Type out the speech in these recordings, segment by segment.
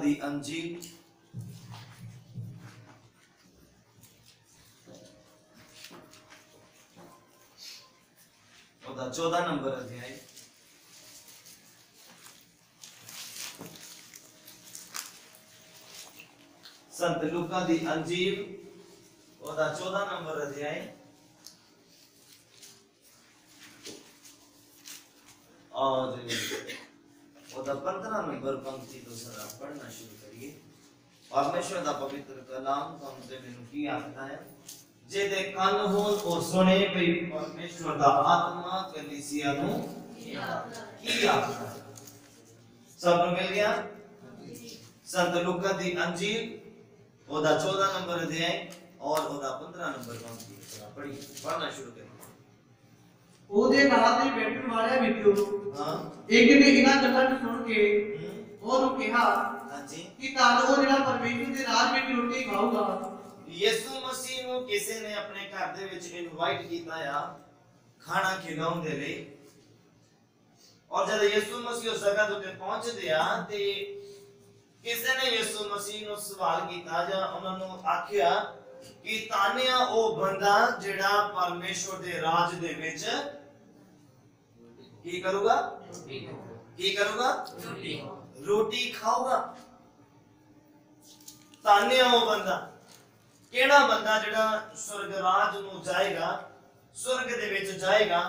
ਸੰਤ ਲੂਕਾ ਦੀ ਅੰਜੀਲ ਉਹਦਾ 14 ਨੰਬਰ ਅਧਿਆਇ ਸੰਤ ਲੂਕਾ ਦੀ ਅੰਜੀਲ ਉਹਦਾ 14 ਨੰਬਰ ਅਧਿਆਇ ਔਰ ਉਹਦਾ 15 ਨੰਬਰ ਪੰਕਤੀ ਤੋਂ ਸਾਰਾ ਪੜ੍ਹਨਾ ਸ਼ੁਰੂ ਕਰੀਏ ਪਰਮੇਸ਼ਵਰ ਦਾ ਪਵਿੱਤਰ ਕਲਾਮ ਤੁਹਾਨੂੰ ਤੇ ਮੈਨੂੰ ਕੀ ਆਖਦਾ ਹੈ ਜਿਹਦੇ ਕੰਨ ਹੋਣ ਉਹ ਸੁਣੇ ਵੀ ਪਰਮੇਸ਼ਵਰ ਦਾ ਆਤਮਾ ਕਲੀਸਿਆ ਨੂੰ ਕੀ ਆਖਦਾ ਹੈ ਸਭ ਨੂੰ ਮਿਲ ਗਿਆ ਸੰਤ ਲੂਕਾ ਦੀ ਅੰਜੀਲ ਉਹਦਾ 14 ਨੰਬਰ ਅਧਿਆਇ ਔਰ ਉਹਦਾ 15 ਨੰਬਰ ਪੰਕਤੀ ਪੜ੍ਹੀ ਪੜ੍ਹਨਾ ਸ਼ੁਰੂ ਕਰੀਏ ਉਹਦੇ ਨਾਲ ਦੇ ਬੈਠਣ ਵਾਲਿਆਂ ਵਿੱਚੋਂ ਹਾਂ। ਇੱਕ ਨੇ ਇਹਨਾਂ ਗੱਲਾਂ ਨੂੰ ਸੁਣ ਕੇ ਉਹਨੂੰ ਕਿਹਾ ਹਾਂਜੀ। ਕਿ ਤਾਂ ਉਹ ਜਿਹੜਾ ਪਰਮੇਸ਼ਰ ਦੇ ਰਾਜ ਵਿੱਚ ਰੋਟੀ ਖਾਊਗਾ। ਯਿਸੂ ਮਸੀਹ ਨੂੰ ਕਿਸੇ ਨੇ ਆਪਣੇ ਘਰ ਦੇ ਵਿੱਚ ਇਨਵਾਈਟ ਕੀਤਾ ਆ ਖਾਣਾ ਖਿਲਾਉਣ ਦੇ ਲਈ। ਔਰ ਜਦ ਯਿਸੂ ਮਸੀਹ ਉਸ ਜਗ੍ਹਾ ਉੱਤੇ ਪਹੁੰਚਦੇ ਆ ਤੇ ਕਿਸੇ ਨੇ ਯਿਸੂ ਮਸੀਹ ਨੂੰ ਸਵਾਲ ਕੀਤਾ ਜਾਂ ਉਹਨਾਂ ਨੂੰ ਆਖਿਆ ਕਿ ਤਾਨਿਆ ਉਹ ਬੰਦਾ ਜਿਹੜਾ ਪਰਮੇਸ਼ਵਰ ਦੇ ਰਾਜ ਦੇ ਵਿੱਚ ਕੀ ਕਰੂਗਾ? ਕੀ ਕਰੂਗਾ? ਰੋਟੀ। ਖਾਊਗਾ। ਤਾਨਿਆ ਉਹ ਬੰਦਾ। ਕਿਹੜਾ ਬੰਦਾ ਜਿਹੜਾ ਸਵਰਗ ਰਾਜ ਨੂੰ ਜਾਏਗਾ ਸਵਰਗ ਦੇ ਵਿੱਚ ਜਾਏਗਾ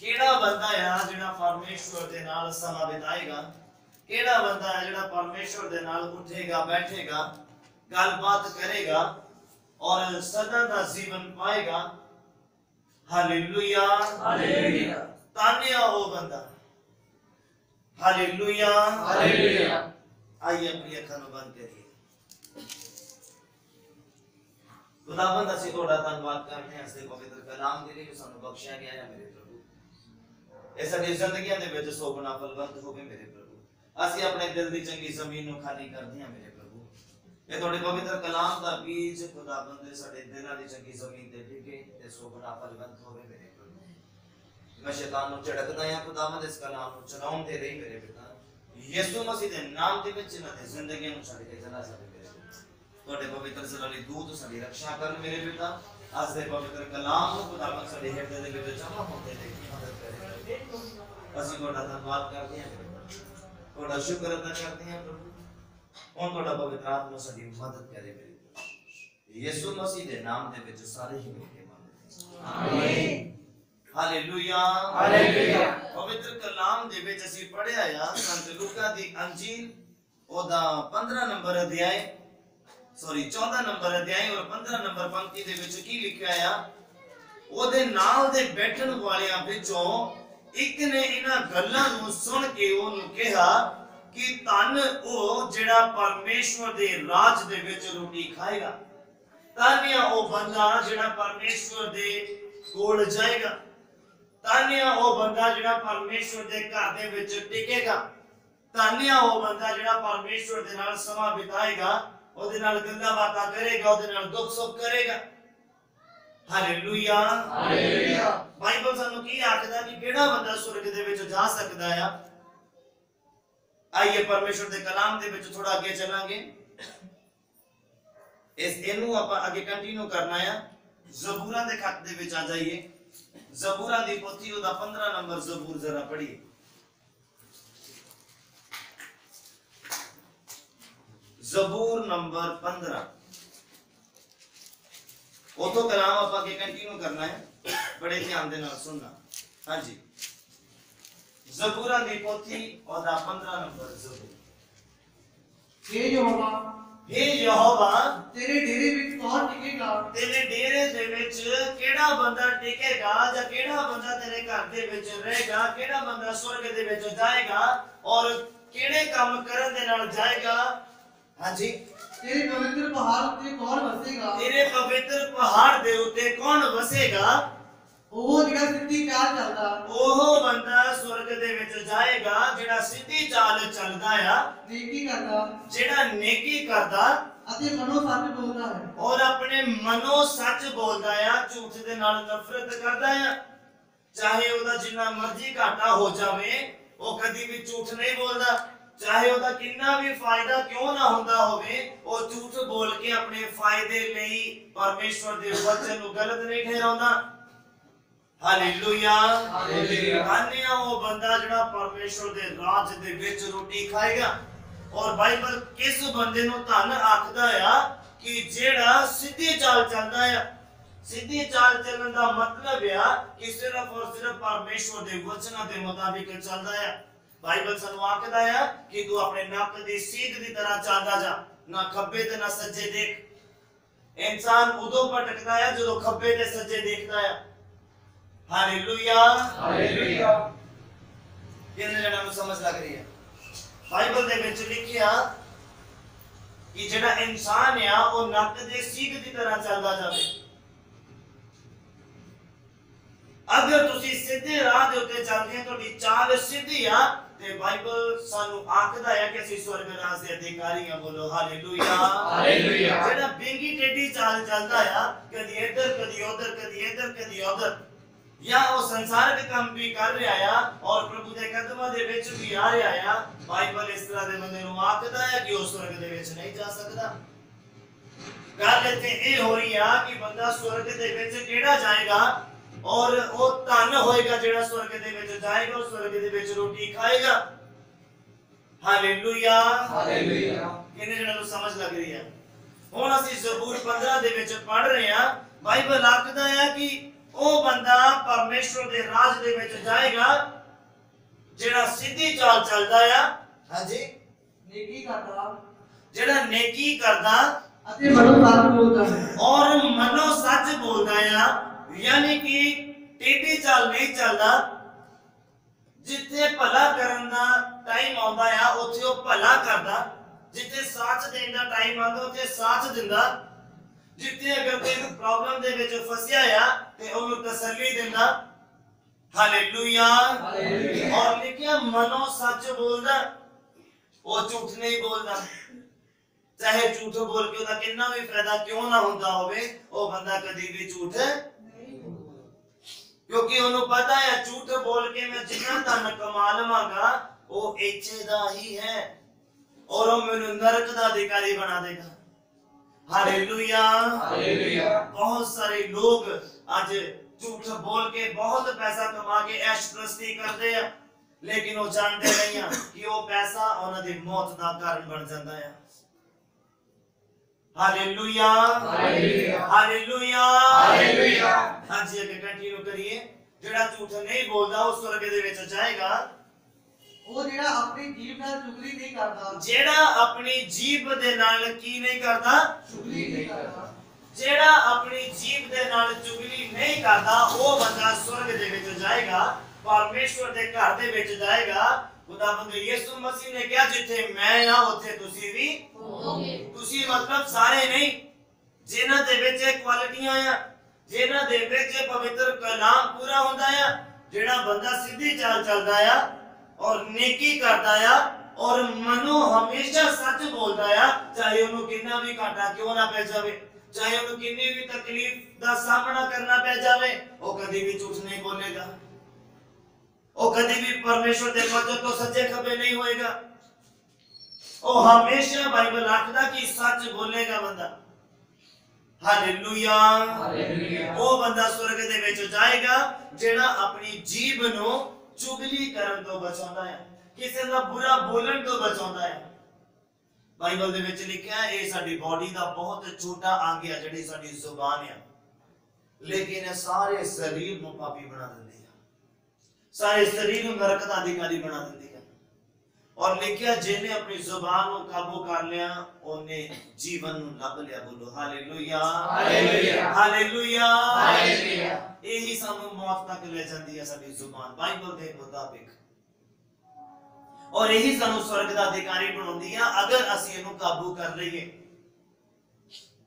ਕਿਹੜਾ ਬੰਦਾ ਆ ਜਿਹੜਾ ਪਰਮੇਸ਼ਵਰ ਦੇ ਨਾਲ ਸਮਾਂ ਬਿਤਾਏਗਾ? ਕਿਹੜਾ ਬੰਦਾ ਹੈ ਜਿਹੜਾ ਪਰਮੇਸ਼ਵਰ ਦੇ ਨਾਲ ਉੱਠੇਗਾ ਬੈਠੇਗਾ ਗੱਲਬਾਤ ਕਰੇਗਾ ਔਰ ਸਦਾ ਦਾ ਜੀਵਨ ਪਾਏਗਾ? ਹਾਲੇਲੂਇਆ ਹਾਲੇਲੂਇਆ ਤਾਨਿਆ ਉਹ ਬੰਦਾ। ਹਾਲੇਲੂਇਆ। ਹਾਲੇਲੂਇਆ। ਆਈਏ ਆਪਣੀ ਅੱਖਾਂ ਬੰਦ ਕਰੀਏ। ਖੁਦਾਵੰਦ ਅਸੀਂ ਤੁਹਾਡਾ ਧੰਨਵਾਦ ਕਰਦੇ ਹਾਂ। ਅਸੀਂ ਪਵਿੱਤਰ ਕਲਾਮ ਦੇ ਲਈ ਸਾਨੂੰ ਬਖਸ਼ਿਆ ਗਿਆ ਹੈ ਮੇਰੇ ਪ੍ਰਭੂ। ਇਹ ਸਾਡੀ ਜ਼ਿੰਦਗੀਆਂ ਦੇ ਵਿੱਚ ਸੋਗਣਾ ਫਲਵੰਤ ਹੋਵੇ ਮੇਰੇ ਪ੍ਰਭੂ। ਅਸੀਂ ਆਪਣੇ ਦਿਲ ਦੀ ਚੰਗੀ ਜ਼ਮੀਨ ਨੂੰ ਖਾਲੀ ਕਰਦੇ ਹਾਂ ਮੇਰੇ ਪ੍ਰਭੂ। ਇਹ ਤੁਹਾਡੇ ਪਵਿੱਤਰ ਕਲਾਮ ਦਾ ਬੀਜ ਖੁਦਾਵੰਦ ਦੇ ਸਾਡੇ ਦਿਲਾਂ ਦੀ ਚੰਗੀ ਜ਼ਮੀਨ ਦੇ ਟਿਕੇ ਤੇ ਸੋਗਣਾ ਫਲਵੰਤ ਹੋਵੇ ਮੇਰੇ ਪ੍ਰਭੂ ਮੈਂ ਸ਼ੈਤਾਨ ਨੂੰ ਝੜਕਦਾ ਹਾਂ ਖੁਦਾਵੰਦ ਇਸ ਕਲਾਮ ਨੂੰ ਚਲਾਉਣ ਦੇ ਲਈ ਮੇਰੇ ਪਿਤਾ ਯਿਸੂ ਮਸੀਹ ਦੇ ਨਾਮ ਦੇ ਵਿੱਚ ਇਹਨਾਂ ਦੀ ਜ਼ਿੰਦਗੀਆਂ ਨੂੰ ਛੱਡ ਕੇ ਚਲਾ ਜਾਵੇ ਮੇਰੇ ਪਿਤਾ ਤੁਹਾਡੇ ਪਵਿੱਤਰ ਜ਼ਲਾਲੀ ਦੂਤ ਸਾਡੀ ਰੱਖਿਆ ਕਰਨ ਮੇਰੇ ਪਿਤਾ ਅੱਜ ਦੇ ਪਵਿੱਤਰ ਕਲਾਮ ਨੂੰ ਖੁਦਾਵੰਦ ਸਾਡੇ ਹਿਰਦੇ ਦੇ ਵਿੱਚ ਜਮਾ ਹੁੰਦੇ ਦੇ ਮਦਦ ਕਰੇ ਅਸੀਂ ਤੁਹਾਡਾ ਧੰਨਵਾਦ ਕਰਦੇ ਹਾਂ ਮੇਰੇ ਪਿਤਾ। ਤੁਹਾਡਾ ਸ਼ੁਕਰ ਅਦਾ ਕਰਦੇ ਹਾਂ ਪ੍ਰਭੂ ਹੁਣ ਤੁਹਾਡਾ ਪਵਿੱਤਰ ਆਤਮਾ ਸਾਡੀ ਮਦਦ ਕਰੇ ਮੇਰੇ ਪਿਤਾ ਯਿਸੂ ਮਸੀਹ ਦੇ ਨਾਮ ਦੇ ਵਿੱਚ ਸਾਰੇ ਹੀ ਮਿਲ ਕੇ ਮੰਗਦੇ ਹਾਂ ਆਮੀਨ ਹਾਲੇਲੂਇਆ ਹਾਲੇਲੂਇਆ। ਪਵਿੱਤਰ ਕਲਾਮ ਦੇ ਵਿੱਚ ਅਸੀਂ ਪੜ੍ਹਿਆ ਆ ਸੰਤ ਲੂਕਾ ਦੀ ਅੰਜੀਲ ਉਹਦਾ 15 ਨੰਬਰ ਅਧਿਆਇ ਸੌਰੀ 14 ਨੰਬਰ ਅਧਿਆਇ ਔਰ 15 ਨੰਬਰ ਪੰਕਤੀ ਦੇ ਵਿੱਚ ਕੀ ਲਿਖਿਆ ਆ? ਉਹਦੇ ਨਾਲ ਦੇ ਬੈਠਣ ਵਾਲਿਆਂ ਵਿੱਚੋਂ ਇੱਕ ਨੇ ਇਹਨਾਂ ਗੱਲਾਂ ਨੂੰ ਸੁਣ ਕੇ ਉਹਨੂੰ ਕਿਹਾ ਕਿ ਧੰਨ ਉਹ ਜਿਹੜਾ ਪਰਮੇਸ਼ਵਰ ਦੇ ਰਾਜ ਦੇ ਵਿੱਚ ਰੋਟੀ ਖਾਏਗਾ। ਤਾਨਿਆ ਉਹ ਬੰਦਾ ਜਿਹੜਾ ਪਰਮੇਸ਼ਵਰ ਦੇ ਕੋਲ ਜਾਏਗਾ। ਤਾਨਿਆ ਉਹ ਬੰਦਾ ਜਿਹੜਾ ਪਰਮੇਸ਼ਵਰ ਦੇ ਘਰ ਦੇ ਵਿੱਚ ਟਿਕੇਗਾ। ਤਾਨਿਆ ਉਹ ਬੰਦਾ ਜਿਹੜਾ ਪਰਮੇਸ਼ਵਰ ਦੇ ਨਾਲ ਸਮਾਂ ਬਿਤਾਏਗਾ ਉਹਦੇ ਨਾਲ ਗੱਲਾਂ ਬਾਤਾਂ ਕਰੇਗਾ ਉਹਦੇ ਨਾਲ ਦੁੱਖ ਸੁੱਖ ਕਰੇਗਾ। ਹਾਲੇਲੂਇਆ ਹਾਲੇਲੂਇਆ ਬਾਈਬਲ ਸਾਨੂੰ ਕੀ ਆਖਦਾ ਕਿ ਕਿਹੜਾ ਬੰਦਾ ਸੁਰਗ ਦੇ ਵਿੱਚ ਜਾ ਸਕਦਾ ਆ? ਆਈਏ ਪਰਮੇਸ਼ਵਰ ਦੇ ਕਲਾਮ ਦੇ ਵਿੱਚ ਥੋੜਾ ਅੱਗੇ ਚੱਲਾਂਗੇ। ਇਸ ਇਹਨੂੰ ਆਪਾਂ ਅੱਗੇ ਕੰਟੀਨਿਊ ਕਰਨਾ ਆ। ਜ਼ਬੂਰਾਂ ਦੇ ਖੱਤ ਦੇ ਵਿੱਚ ਆ ਜਾਈਏ। ਜ਼ਬੂਰਾਂ ਦੀ ਪੋਥੀ, ਉਹਦਾ 15 ਨੰਬਰ ਜ਼ਬੂਰ ਜ਼ਰਾ ਪੜ੍ਹੀਏ। ਜ਼ਬੂਰ ਨੰਬਰ 15 ਉਤੋਂ ਕਲਾਮ ਆਪਾਂ ਅੱਗੇ ਕੰਟੀਨਿਊ ਕਰਨਾ ਹੈ। ਬੜੇ ਧਿਆਨ ਦੇ ਨਾਲ ਸੁਣਨਾ। ਹਾਂਜੀ। ਜ਼ਬੂਰਾਂ ਦੀ ਪੋਥੀ, ਉਹਦਾ 15 ਨੰਬਰ ਜ਼ਬੂਰ। हे ਯਹੋਵਾ हे ਯਹੋਵਾ ਤੇਰੇ ਡੇਰੇ ਵਿੱਚ ਕੌਣ ਟਿਕੇਗਾ ਤੇਰੇ ਡੇਰੇ ਦੇ ਵਿੱਚ ਕਿਹੜਾ ਬੰਦਾ ਟਿਕੇਗਾ ਜਾਂ ਕਿਹੜਾ ਬੰਦਾ ਤੇਰੇ ਘਰ ਦੇ ਵਿੱਚ ਰਹੇਗਾ ਕਿਹੜਾ ਬੰਦਾ ਸਵਰਗ ਦੇ ਵਿੱਚ ਜਾਏਗਾ ਔਰ ਕਿਹੜੇ ਕੰਮ ਕਰਨ ਦੇ ਨਾਲ ਜਾਏਗਾ? ਹਾਂਜੀ। ਤੇਰੇ ਪਵਿੱਤਰ ਪਹਾੜ ਉੱਤੇ ਕੌਣ ਵਸੇਗਾ? ਤੇਰੇ ਪਵਿੱਤਰ ਪਹਾੜ ਦੇ ਉੱਤੇ ਕੌਣ ਵਸੇਗਾ? ਉਹ ਜਿਹੜਾ ਸਿੱਧੀ ਚਾਲ ਚੱਲਦਾ। ਉਹ ਬੰਦਾ ਸਵਰਗ ਦੇ ਵਿੱਚ ਜਾਏਗਾ ਜਿਹੜਾ ਸਿੱਧੀ ਚਾਲ ਚੱਲਦਾ ਆ। ਨੇਕੀ ਕਰਦਾ। ਜਿਹੜਾ ਨੇਕੀ ਕਰਦਾ ਅਤੇ ਮਨੋ ਸੱਚ ਬੋਲਦਾ ਹੈ। ਔਰ ਆਪਣੇ ਮਨੋਂ ਸੱਚ ਬੋਲਦਾ ਆ ਝੂਠ ਦੇ ਨਾਲ ਨਫ਼ਰਤ ਕਰਦਾ ਆ। ਚਾਹੇ ਉਹਦਾ ਜਿੰਨਾ ਮਰਜ਼ੀ ਘਾਟਾ ਹੋ ਜਾਵੇ ਉਹ ਕਦੀ ਵੀ ਝੂਠ ਨਹੀਂ ਬੋਲਦਾ। ਚਾਹੇ ਉਹਦਾ ਕਿੰਨਾ ਵੀ ਫਾਇਦਾ ਕਿਉਂ ਨਾ ਹੁੰਦਾ ਹੋਵੇ ਉਹ ਝੂਠ ਬੋਲ ਕੇ ਆਪਣੇ ਫਾਇਦੇ ਲਈ ਪਰਮੇਸ਼ਵਰ ਦੇ ਵਚਨ ਨੂੰ ਗਲਤ ਨਹੀਂ ਠਹਿਰਾਉਂਦਾ। Hallelujah hallelujah. ਧੰਨਿਆ ਉਹ ਬੰਦਾ ਜਿਹੜਾ ਪਰਮੇਸ਼ਵਰ ਦੇ ਰਾਜ ਦੇ ਵਿੱਚ ਰੋਟੀ ਖਾਏਗਾ ਔਰ ਬਾਈਬਲ ਕਿਸ ਬੰਦੇ ਨੂੰ ਧੰਨ ਆਖਦਾ ਆ ਕਿ ਜਿਹੜਾ ਸਿੱਧੀ ਚਾਲ ਚੱਲਦਾ ਆ। ਸਿੱਧੀ ਚਾਲ ਚੱਲਣ ਦਾ ਮਤਲਬ ਆ ਕਿ ਸਿਰਫ ਔਰ ਸਿਰਫ ਪਰਮੇਸ਼ਵਰ ਦੇ ਵਚਨਾਂ ਦੇ ਮੁਤਾਬਿਕ ਚੱਲਦਾ ਆ। ਬਾਈਬਲ ਸਾਨੂੰ ਆਖਦਾ ਆ ਕਿ ਤੂੰ ਆਪਣੇ ਨੱਕ ਦੀ ਸੀਧ ਦੀ ਤਰ੍ਹਾਂ ਚੱਲਦਾ ਜਾ ਨਾ ਖੱਬੇ ਤੇ ਨਾ ਸੱਜੇ ਦੇਖ। ਇਨਸਾਨ ਉਦੋਂ ਭਟਕਦਾ ਆ ਜਦੋਂ ਖੱਬੇ ਤੇ ਸੱਜੇ ਦੇਖਦਾ ਆ। ਹਾਲੇਲੂਇਆ ਹਾਲੇਲੂਇਆ ਕਿੰਨੇ ਜਣਾਂ ਨੂੰ ਸਮਝ ਲੱਗ ਰਹੀ ਹੈ ਬਾਈਬਲ ਦੇ ਵਿੱਚ ਲਿਖਿਆ ਕਿ ਜਿਹੜਾ ਇਨਸਾਨ ਆ ਉਹ ਨੱਕ ਦੇ ਸੀਗ ਦੀ ਤਰ੍ਹਾਂ ਚੱਲਦਾ ਜਾਵੇ ਅਗਰ ਤੁਸੀਂ ਸਿੱਧੇ ਰਾਹ ਦੇ ਉੱਤੇ ਚੱਲਦੇ ਹੋ ਤੁਹਾਡੀ ਚਾਲ ਸਿੱਧੀ ਆ ਤੇ ਬਾਈਬਲ ਸਾਨੂੰ ਆਖਦਾ ਹੈ ਕਿ ਅਸੀਂ ਸਵਰਗ ਰਾਜ ਦੇ ਅਧਿਕਾਰੀ ਆ ਬੋਲੋ ਹਾਲੇਲੂਇਆ ਹਾਲੇਲੂਇਆ। ਜਿਹੜਾ ਬਿੰਗੀ ਟੇਢੀ ਚਾਲ ਚੱਲਦਾ ਆ ਕਦੀ ਇੱਧਰ ਕਦੀ ਉੱਧਰ ਕਦੀ ਇੱਧਰ ਕਦੀ ਉੱਧਰ ਜਾਂ ਉਹ ਸੰਸਾਰਿਕ ਕੰਮ ਵੀ ਕਰ ਰਿਹਾ ਆ ਔਰ ਪ੍ਰਭੂ ਦੇ ਕਦਮਾਂ ਦੇ ਵਿੱਚ ਵੀ ਆ ਰਿਹਾ ਆ ਬਾਈਬਲ ਇਸ ਤਰ੍ਹਾਂ ਦੇ ਬੰਦੇ ਨੂੰ ਆਖਦਾ ਹੈ ਕਿ ਉਹ ਸਵਰਗ ਦੇ ਵਿੱਚ ਨਹੀਂ ਜਾ ਸਕਦਾ। ਗੱਲ ਇੱਥੇ ਇਹ ਹੋ ਰਹੀ ਆ ਕਿ ਬੰਦਾ ਸਵਰਗ ਦੇ ਵਿੱਚ ਕਿਹੜਾ ਜਾਏਗਾ ਔਰ ਉਹ ਧਨ ਹੋਏਗਾ ਜਿਹੜਾ ਸਵਰਗ ਦੇ ਵਿੱਚ ਜਾਏਗਾ ਉਹ ਸਵਰਗ ਦੇ ਵਿੱਚ ਰੋਟੀ ਖਾਏਗਾ। ਹਾਲੇਲੂਇਆ ਹਾਲੇਲੂਇਆ ਕਿੰਨੇ ਜਣਾਂ ਨੂੰ ਸਮਝ ਲੱਗ ਰਹੀ ਹੈ ਹੁਣ ਅਸੀਂ ਜ਼ਬੂਰ 15 ਦੇ ਵਿੱਚ ਪੜ ਰਹੇ ਹਾਂ ਬਾਈਬਲ ਆਖਦਾ ਹੈ ਕਿ ਉਹ ਬੰਦਾ ਪਰਮੇਸ਼ਵਰ ਦੇ ਰਾਜ ਦੇ ਵਿੱਚ ਜਾਏਗਾ ਜਿਹੜਾ ਸਿੱਧੀ ਚਾਲ ਚੱਲਦਾ ਆ। ਹਾਂਜੀ। ਨੇਕੀ ਕਰਦਾ। ਜਿਹੜਾ ਨੇਕੀ ਕਰਦਾ ਅਤੇ ਮਨੋ ਸੱਚ ਬੋਲਦਾ। ਹੈ ਔਰ ਮਨੋਂ ਸੱਚ ਬੋਲਦਾ ਆ ਯਾਨੀ ਕਿ ਟੇਢੀ ਚਾਲ ਨਹੀਂ ਚੱਲਦਾ। ਜਿੱਥੇ ਭਲਾ ਕਰਨ ਦਾ ਟਾਈਮ ਆਉਂਦਾ ਆ ਉੱਥੇ ਉਹ ਭਲਾ ਕਰਦਾ। ਜਿੱਥੇ ਸਾਥ ਦੇਣ ਦਾ ਟਾਈਮ ਆਉਂਦਾ ਉੱਥੇ ਸਾਥ ਦਿੰਦਾ। ਜਿੱਥੇ ਅਗਰ ਕੋਈ ਪ੍ਰੋਬਲਮ ਦੇ ਵਿੱਚ ਫਸਿਆ ਆ ਤੇ ਉਹਨੂੰ ਤਸੱਲੀ ਦਿੰਦਾ। ਹਾਲੇਲੂਇਆ। ਔਰ ਲਿਖਿਆ ਮਨੋਂ ਸੱਚ ਬੋਲਦਾ। ਉਹ ਝੂਠ ਨਹੀਂ ਬੋਲਦਾ। ਚਾਹੇ ਝੂਠ ਬੋਲ ਕੇ ਉਹਦਾ ਕਿੰਨਾ ਵੀ ਫਾਇਦਾ ਕਿਉਂ ਨਾ ਹੁੰਦਾ ਹੋਵੇ ਉਹ ਬੰਦਾ ਕਦੀ ਵੀ ਝੂਠ ਕਿਉਂਕਿ ਉਹਨੂੰ ਪਤਾ ਹੈ ਝੂਠ ਬੋਲ ਕੇ ਮੈਂ ਜਿੰਨਾ ਧਨ ਕਮਾ ਲਵਾਂਗਾ ਉਹ ਇੱਛੇ ਦਾ ਹੀ ਹੈ। ਔਰ ਉਹ ਮੈਨੂੰ ਨਰਕ ਦਾ ਅਧਿਕਾਰੀ ਬਣਾ ਦੇਗਾ। Hallelujah hallelujah. ਬਹੁਤ ਸਾਰੇ ਲੋਕ ਅੱਜ ਝੂਠ ਬੋਲ ਕੇ ਬਹੁਤ ਪੈਸਾ ਕਮਾ ਕੇ ਐਸ਼ਪ੍ਰਸਤੀ ਕਰਦੇ ਆ ਲੇਕਿਨ ਉਹ ਜਾਣਦੇ ਨਹੀਂ ਆ ਕਿ ਉਹ ਪੈਸਾ ਉਹਨਾਂ ਦੀ ਮੌਤ ਦਾ ਕਾਰਨ ਬਣ ਜਾਂਦਾ ਹੈ ਹਾਲੇਲੂਇਆ ਹਾਲੇਲੂਇਆ। Hallelujah hallelujah. ਹਾਂਜੀ ਅੱਗੇ ਕੰਟੀਨਿਊ ਕਰੀਏ ਜਿਹੜਾ ਝੂਠ ਨਹੀਂ ਬੋਲਦਾ ਉਹ ਸਵਰਗ ਦੇ ਵਿੱਚ ਜਾਏਗਾ ਉਹ ਜਿਹੜਾ ਆਪਣੀ ਜੀਭ ਨਾਲ ਚੁਗਲੀ ਨਹੀਂ ਕਰਦਾ। ਜਿਹੜਾ ਆਪਣੀ ਜੀਭ ਦੇ ਨਾਲ ਕੀ ਨਹੀਂ ਕਰਦਾ? ਚੁਗਲੀ ਨਹੀਂ ਕਰਦਾ। ਜਿਹੜਾ ਆਪਣੀ ਜੀਭ ਦੇ ਨਾਲ ਚੁਗਲੀ ਨਹੀਂ ਕਰਦਾ ਉਹ ਬੰਦਾ ਸਵਰਗ ਦੇ ਵਿੱਚ ਜਾਏਗਾ ਪਰਮੇਸ਼ਵਰ ਦੇ ਘਰ ਦੇ ਵਿੱਚ ਜਾਏਗਾ। ਖੁਦਾਵੰਦ ਯਿਸੂ ਮਸੀਹ ਨੇ ਕਿਹਾ ਜਿੱਥੇ ਮੈਂ ਆ ਉੱਥੇ ਤੁਸੀਂ ਵੀ ਤੁਸੀਂ ਮਤਲਬ ਸਾਰੇ ਨਹੀਂ ਜਿਨ੍ਹਾਂ ਦੇ ਵਿੱਚ ਇਹ ਕੁਆਲਿਟੀਆਂ ਆ ਜਿਨ੍ਹਾਂ ਦੇ ਵਿੱਚ ਪਵਿੱਤਰ ਕਲਾਮ ਪੂਰਾ ਹੁੰਦਾ ਆ ਜਿਹੜਾ ਬੰਦਾ ਸਿੱਧੀ ਚਾਲ ਚੱਲਦਾ ਆ ਔਰ ਨੇਕੀ ਕਰਦਾ ਆ ਔਰ ਮਨੋਂ ਹਮੇਸ਼ਾ ਸੱਚ ਬੋਲਦਾ ਆ ਚਾਹੇ ਉਹਨੂੰ ਕਿੰਨਾ ਵੀ ਘਾਟਾ ਕਿਉਂ ਨਾ ਪੈ ਜਾਵੇ ਚਾਹੇ ਉਹਨੂੰ ਕਿੰਨੀ ਵੀ ਤਕਲੀਫ ਦਾ ਸਾਹਮਣਾ ਕਰਨਾ ਪੈ ਜਾਵੇ ਉਹ ਕਦੀ ਵੀ ਝੂਠ ਨਹੀਂ ਬੋਲੇਗਾ। ਉਹ ਕਦੀ ਵੀ ਪਰਮੇਸ਼ਵਰ ਦੇ ਮਦਦ ਤੋਂ ਸੱਜੇ ਖੱਬੇ ਨਹੀਂ ਹੋਏਗਾ। ਉਹ ਹਮੇਸ਼ਾ ਬਾਈਬਲ ਆਖਦਾ ਕਿ ਸੱਚ ਬੋਲੇਗਾ ਬੰਦਾ। ਹਾਲੇਲੂਇਆ। ਹਾਲੇਲੂਇਆ। ਉਹ ਬੰਦਾ ਸਵਰਗ ਦੇ ਵਿੱਚ ਜਾਏਗਾ ਜਿਹੜਾ ਆਪਣੀ ਜੀਭ ਨੂੰ ਚੁਗਲੀ ਕਰਨ ਤੋਂ ਬਚਾਉਂਦਾ ਹੈ ਕਿਸੇ ਦਾ ਬੁਰਾ ਬੋਲਣ ਤੋਂ ਬਚਾਉਂਦਾ ਹੈ ਬਾਈਬਲ ਦੇ ਵਿੱਚ ਲਿਖਿਆ ਹੈ, ਇਹ ਸਾਡੀ ਬਾਡੀ ਦਾ ਬਹੁਤ ਛੋਟਾ ਅੰਗ ਹੈ ਜਿਹੜੀ ਸਾਡੀ ਜ਼ੁਬਾਨ ਹੈ ਲੇਕਿਨ ਇਹ ਸਾਰੇ ਸਰੀਰ ਨੂੰ ਪਾਪੀ ਬਣਾ ਦਿੰਦੀ ਹੈ ਸਾਰੇ ਸਰੀਰ ਨੂੰ ਨਰਕ ਦਾ ਅਧਿਕਾਰੀ ਬਣਾ ਦਿੰਦੀ ਹੈ ਔਰ ਲਿਖਿਆ ਜਿਹਨੇ ਆਪਣੀ ਜ਼ੁਬਾਨ ਨੂੰ ਕਾਬੂ ਕਰ ਲਿਆ ਉਹਨੇ ਜੀਵਨ ਨੂੰ ਲੱਭ ਲਿਆ ਬੋਲੋ ਹਾਲੇਲੂਇਆ ਹਾਲੇਲੂਇਆ। Hallelujah hallelujah. ਇਹੀ ਸਾਨੂੰ ਮੌਤ ਤੱਕ ਲੈ ਜਾਂਦੀ ਹੈ ਸਾਡੀ ਜ਼ੁਬਾਨ ਬਾਈਬਲ ਦੇ ਮੁਤਾਬਿਕ ਔਰ ਇਹੀ ਸਾਨੂੰ ਸਵਰਗ ਦਾ ਅਧਿਕਾਰੀ ਬਣਾਉਂਦੀ ਆ ਅਗਰ ਅਸੀਂ ਇਹਨੂੰ ਕਾਬੂ ਕਰ ਲਈਏ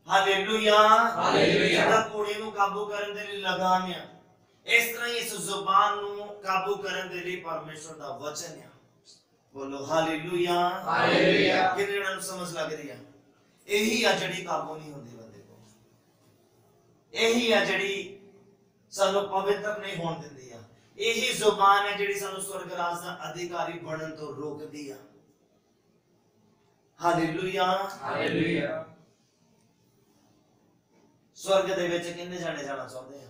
ਹਾਲੇਲੂਇਆ ਹਾਲੇਲੂਇਆ। ਜਿਹੜਾ ਘੋੜੇ ਨੂੰ ਕਾਬੂ ਕਰਨ ਦੇ ਲਈ ਲਗਾਮ ਆ ਇਸ ਤਰ੍ਹਾਂ ਹੀ ਇਸ ਜ਼ੁਬਾਨ ਨੂੰ ਕਾਬੂ ਕਰਨ ਦੇ ਲਈ ਪਰਮੇਸ਼ਵਰ ਦਾ ਵਚਨ ਹੈ ਬੋਲੋ ਹਾਲੇਲੂਇਆ। ਹਾਲੇਲੂਇਆ। ਕਿੰਨੇ ਜਣਾਂ ਨੂੰ ਸਮਝ ਲੱਗ ਰਹੀ ਆ? ਇਹੀ ਆ ਜਿਹੜੀ ਕਾਬੂ ਨਹੀਂ ਹੁੰਦੀ ਬੰਦੇ ਕੋਲ। ਇਹੀ ਆ ਜਿਹੜੀ ਸਾਨੂੰ ਪਵਿੱਤਰ ਨਹੀਂ ਹੋਣ ਦਿੰਦੀ ਆ। ਇਹੀ ਜ਼ੁਬਾਨ ਹੈ ਜਿਹੜੀ ਸਾਨੂੰ ਸਵਰਗ ਰਾਜ ਦਾ ਅਧਿਕਾਰੀ ਬਣਨ ਤੋਂ ਰੋਕਦੀ ਆ। ਹਾਲੇਲੂਇਆ। ਹਾਲੇਲੂਇਆ। ਸਵਰਗ ਦੇ ਵਿੱਚ ਕਿੰਨੇ ਜਾਣੇ ਜਾਣਾ ਚਾਹੁੰਦੇ ਆ?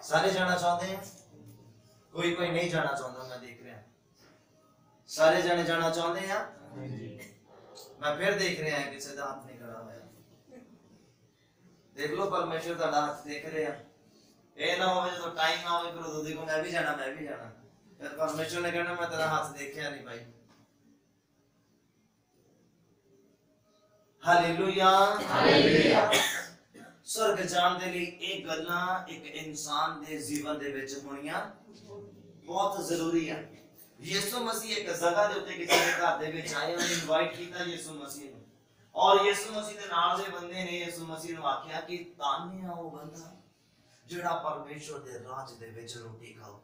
ਸਾਰੇ ਜਾਣਾ ਚਾਹੁੰਦੇ ਆ? ਕੋਈ ਕੋਈ ਨਹੀਂ ਜਾਣਾ ਚਾਹੁੰਦਾ ਮੈਂ ਦੇਖ ਰਿਹਾ। ਸਾਰੇ ਜਾਣੇ ਜਾਣਾ ਚਾਹੁੰਦੇ ਆ? ਮੈਂ ਫਿਰ ਦੇਖ ਰਿਹਾ ਕਿਸੇ ਦਾ ਹੱਥ ਨਹੀਂ ਖੜਾ ਹੋਇਆ। ਦੇਖ ਲਓ ਪਰਮੇਸ਼ਰ ਤੁਹਾਡਾ ਹੱਥ ਦੇਖ ਰਿਹਾ। ਇਹ ਨਾ ਹੋਵੇ ਜਦੋਂ ਟਾਈਮ ਆਵੇ ਫਿਰ ਉਦੋਂ ਦੇਖੋ ਮੈਂ ਵੀ ਜਾਣਾ ਮੈਂ ਵੀ ਜਾਣਾ। ਫਿਰ ਪਰਮੇਸ਼ਰ ਨੇ ਕਹਿਣਾ ਮੈਂ ਤੇਰਾ ਹੱਥ ਦੇਖਿਆ ਨਹੀਂ ਭਾਈ ਹਾਲੇਲੂਇਆ ਹਾਲੇਲੂਇਆ। ਸਵਰਗ ਜਾਣ ਦੇ ਲਈ ਇਹ ਗੱਲਾਂ ਇੱਕ ਇਨਸਾਨ ਦੇ ਜੀਵਨ ਦੇ ਵਿੱਚ ਹੋਣੀਆਂ ਬਹੁਤ ਜ਼ਰੂਰੀ ਆ ਯਿਸੂ ਮਸੀਹ ਇੱਕ ਜਗ੍ਹਾ ਦੇ ਉੱਤੇ ਕਿਸੇ ਦੇ ਘਰ ਦੇ ਵਿੱਚ ਆਏ ਉਹਨੇ ਇਨਵਾਈਟ ਕੀਤਾ ਯਿਸੂ ਮਸੀਹ ਨੂੰ ਔਰ ਯਿਸੂ ਮਸੀਹ ਦੇ ਨਾਲ ਦੇ ਬੰਦੇ ਨੇ ਯਿਸੂ ਮਸੀਹ ਨੂੰ ਆਖਿਆ ਕਿ ਤਾਨਿਆ ਉਹ ਬੰਦਾ ਜਿਹੜਾ ਪਰਮੇਸ਼ਵਰ ਦੇ ਰਾਜ ਦੇ ਵਿੱਚ ਰੋਟੀ ਖਾਓ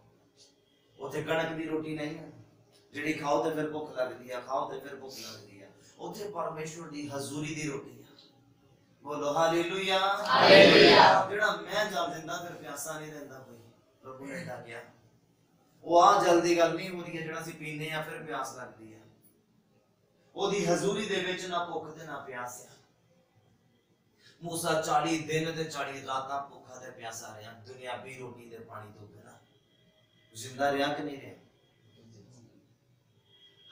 ਉੱਥੇ ਕਣਕ ਦੀ ਰੋਟੀ ਨਹੀਂ ਹੈ ਜਿਹੜੀ ਖਾਓ ਤੇ ਫਿਰ ਭੁੱਖ ਲੱਗਦੀ ਆ ਖਾਓ ਤੇ ਫਿਰ ਭੁੱਖ ਲੱਗਦੀ ਆ ਉੱਥੇ ਪਰਮੇਸ਼ਵਰ ਦੀ ਹਜ਼ੂਰੀ ਦੀ ਰੋਟੀ ਆ ਬੋਲੋ ਹਾਲੇਲੂਇਆ ਹਾਲੇਲੂਇਆ। ਜਿਹੜਾ ਮੈਂ ਜਲ ਦਿੰਦਾ ਫਿਰ ਪਿਆਸਾ ਨਹੀਂ ਰਹਿੰਦਾ ਕੋਈ ਪ੍ਰਭੂ ਨੇ ਤਾਂ ਕਿਹਾ ਉਹ ਆ ਜਲਦੀ ਗੱਲ ਨਹੀਂ ਹੋ ਰਹੀ ਹੈ ਜਿਹੜਾ ਅਸੀਂ ਪੀਂਦੇ ਆ ਫਿਰ ਪਿਆਸ ਲੱਗਦੀ ਆ ਉਹਦੀ ਹਜ਼ੂਰੀ ਦੇ ਵਿੱਚ ਨਾ ਭੁੱਖ ਤੇ ਨਾ ਪਿਆਸ ਆ ਮੂਸਾ 40 ਦਿਨ ਤੇ 40 ਰਾਤਾਂ ਭੁੱਖਾ ਤੇ ਪਿਆਸਾ ਰਿਹਾ ਦੁਨਿਆਵੀ ਰੋਟੀ ਤੇ ਪਾਣੀ ਤੋਂ ਬਿਨਾਂ। ਜ਼ਿੰਦਾ ਰਿਹਾ ਕਿ ਨਹੀਂ ਰਿਹਾ?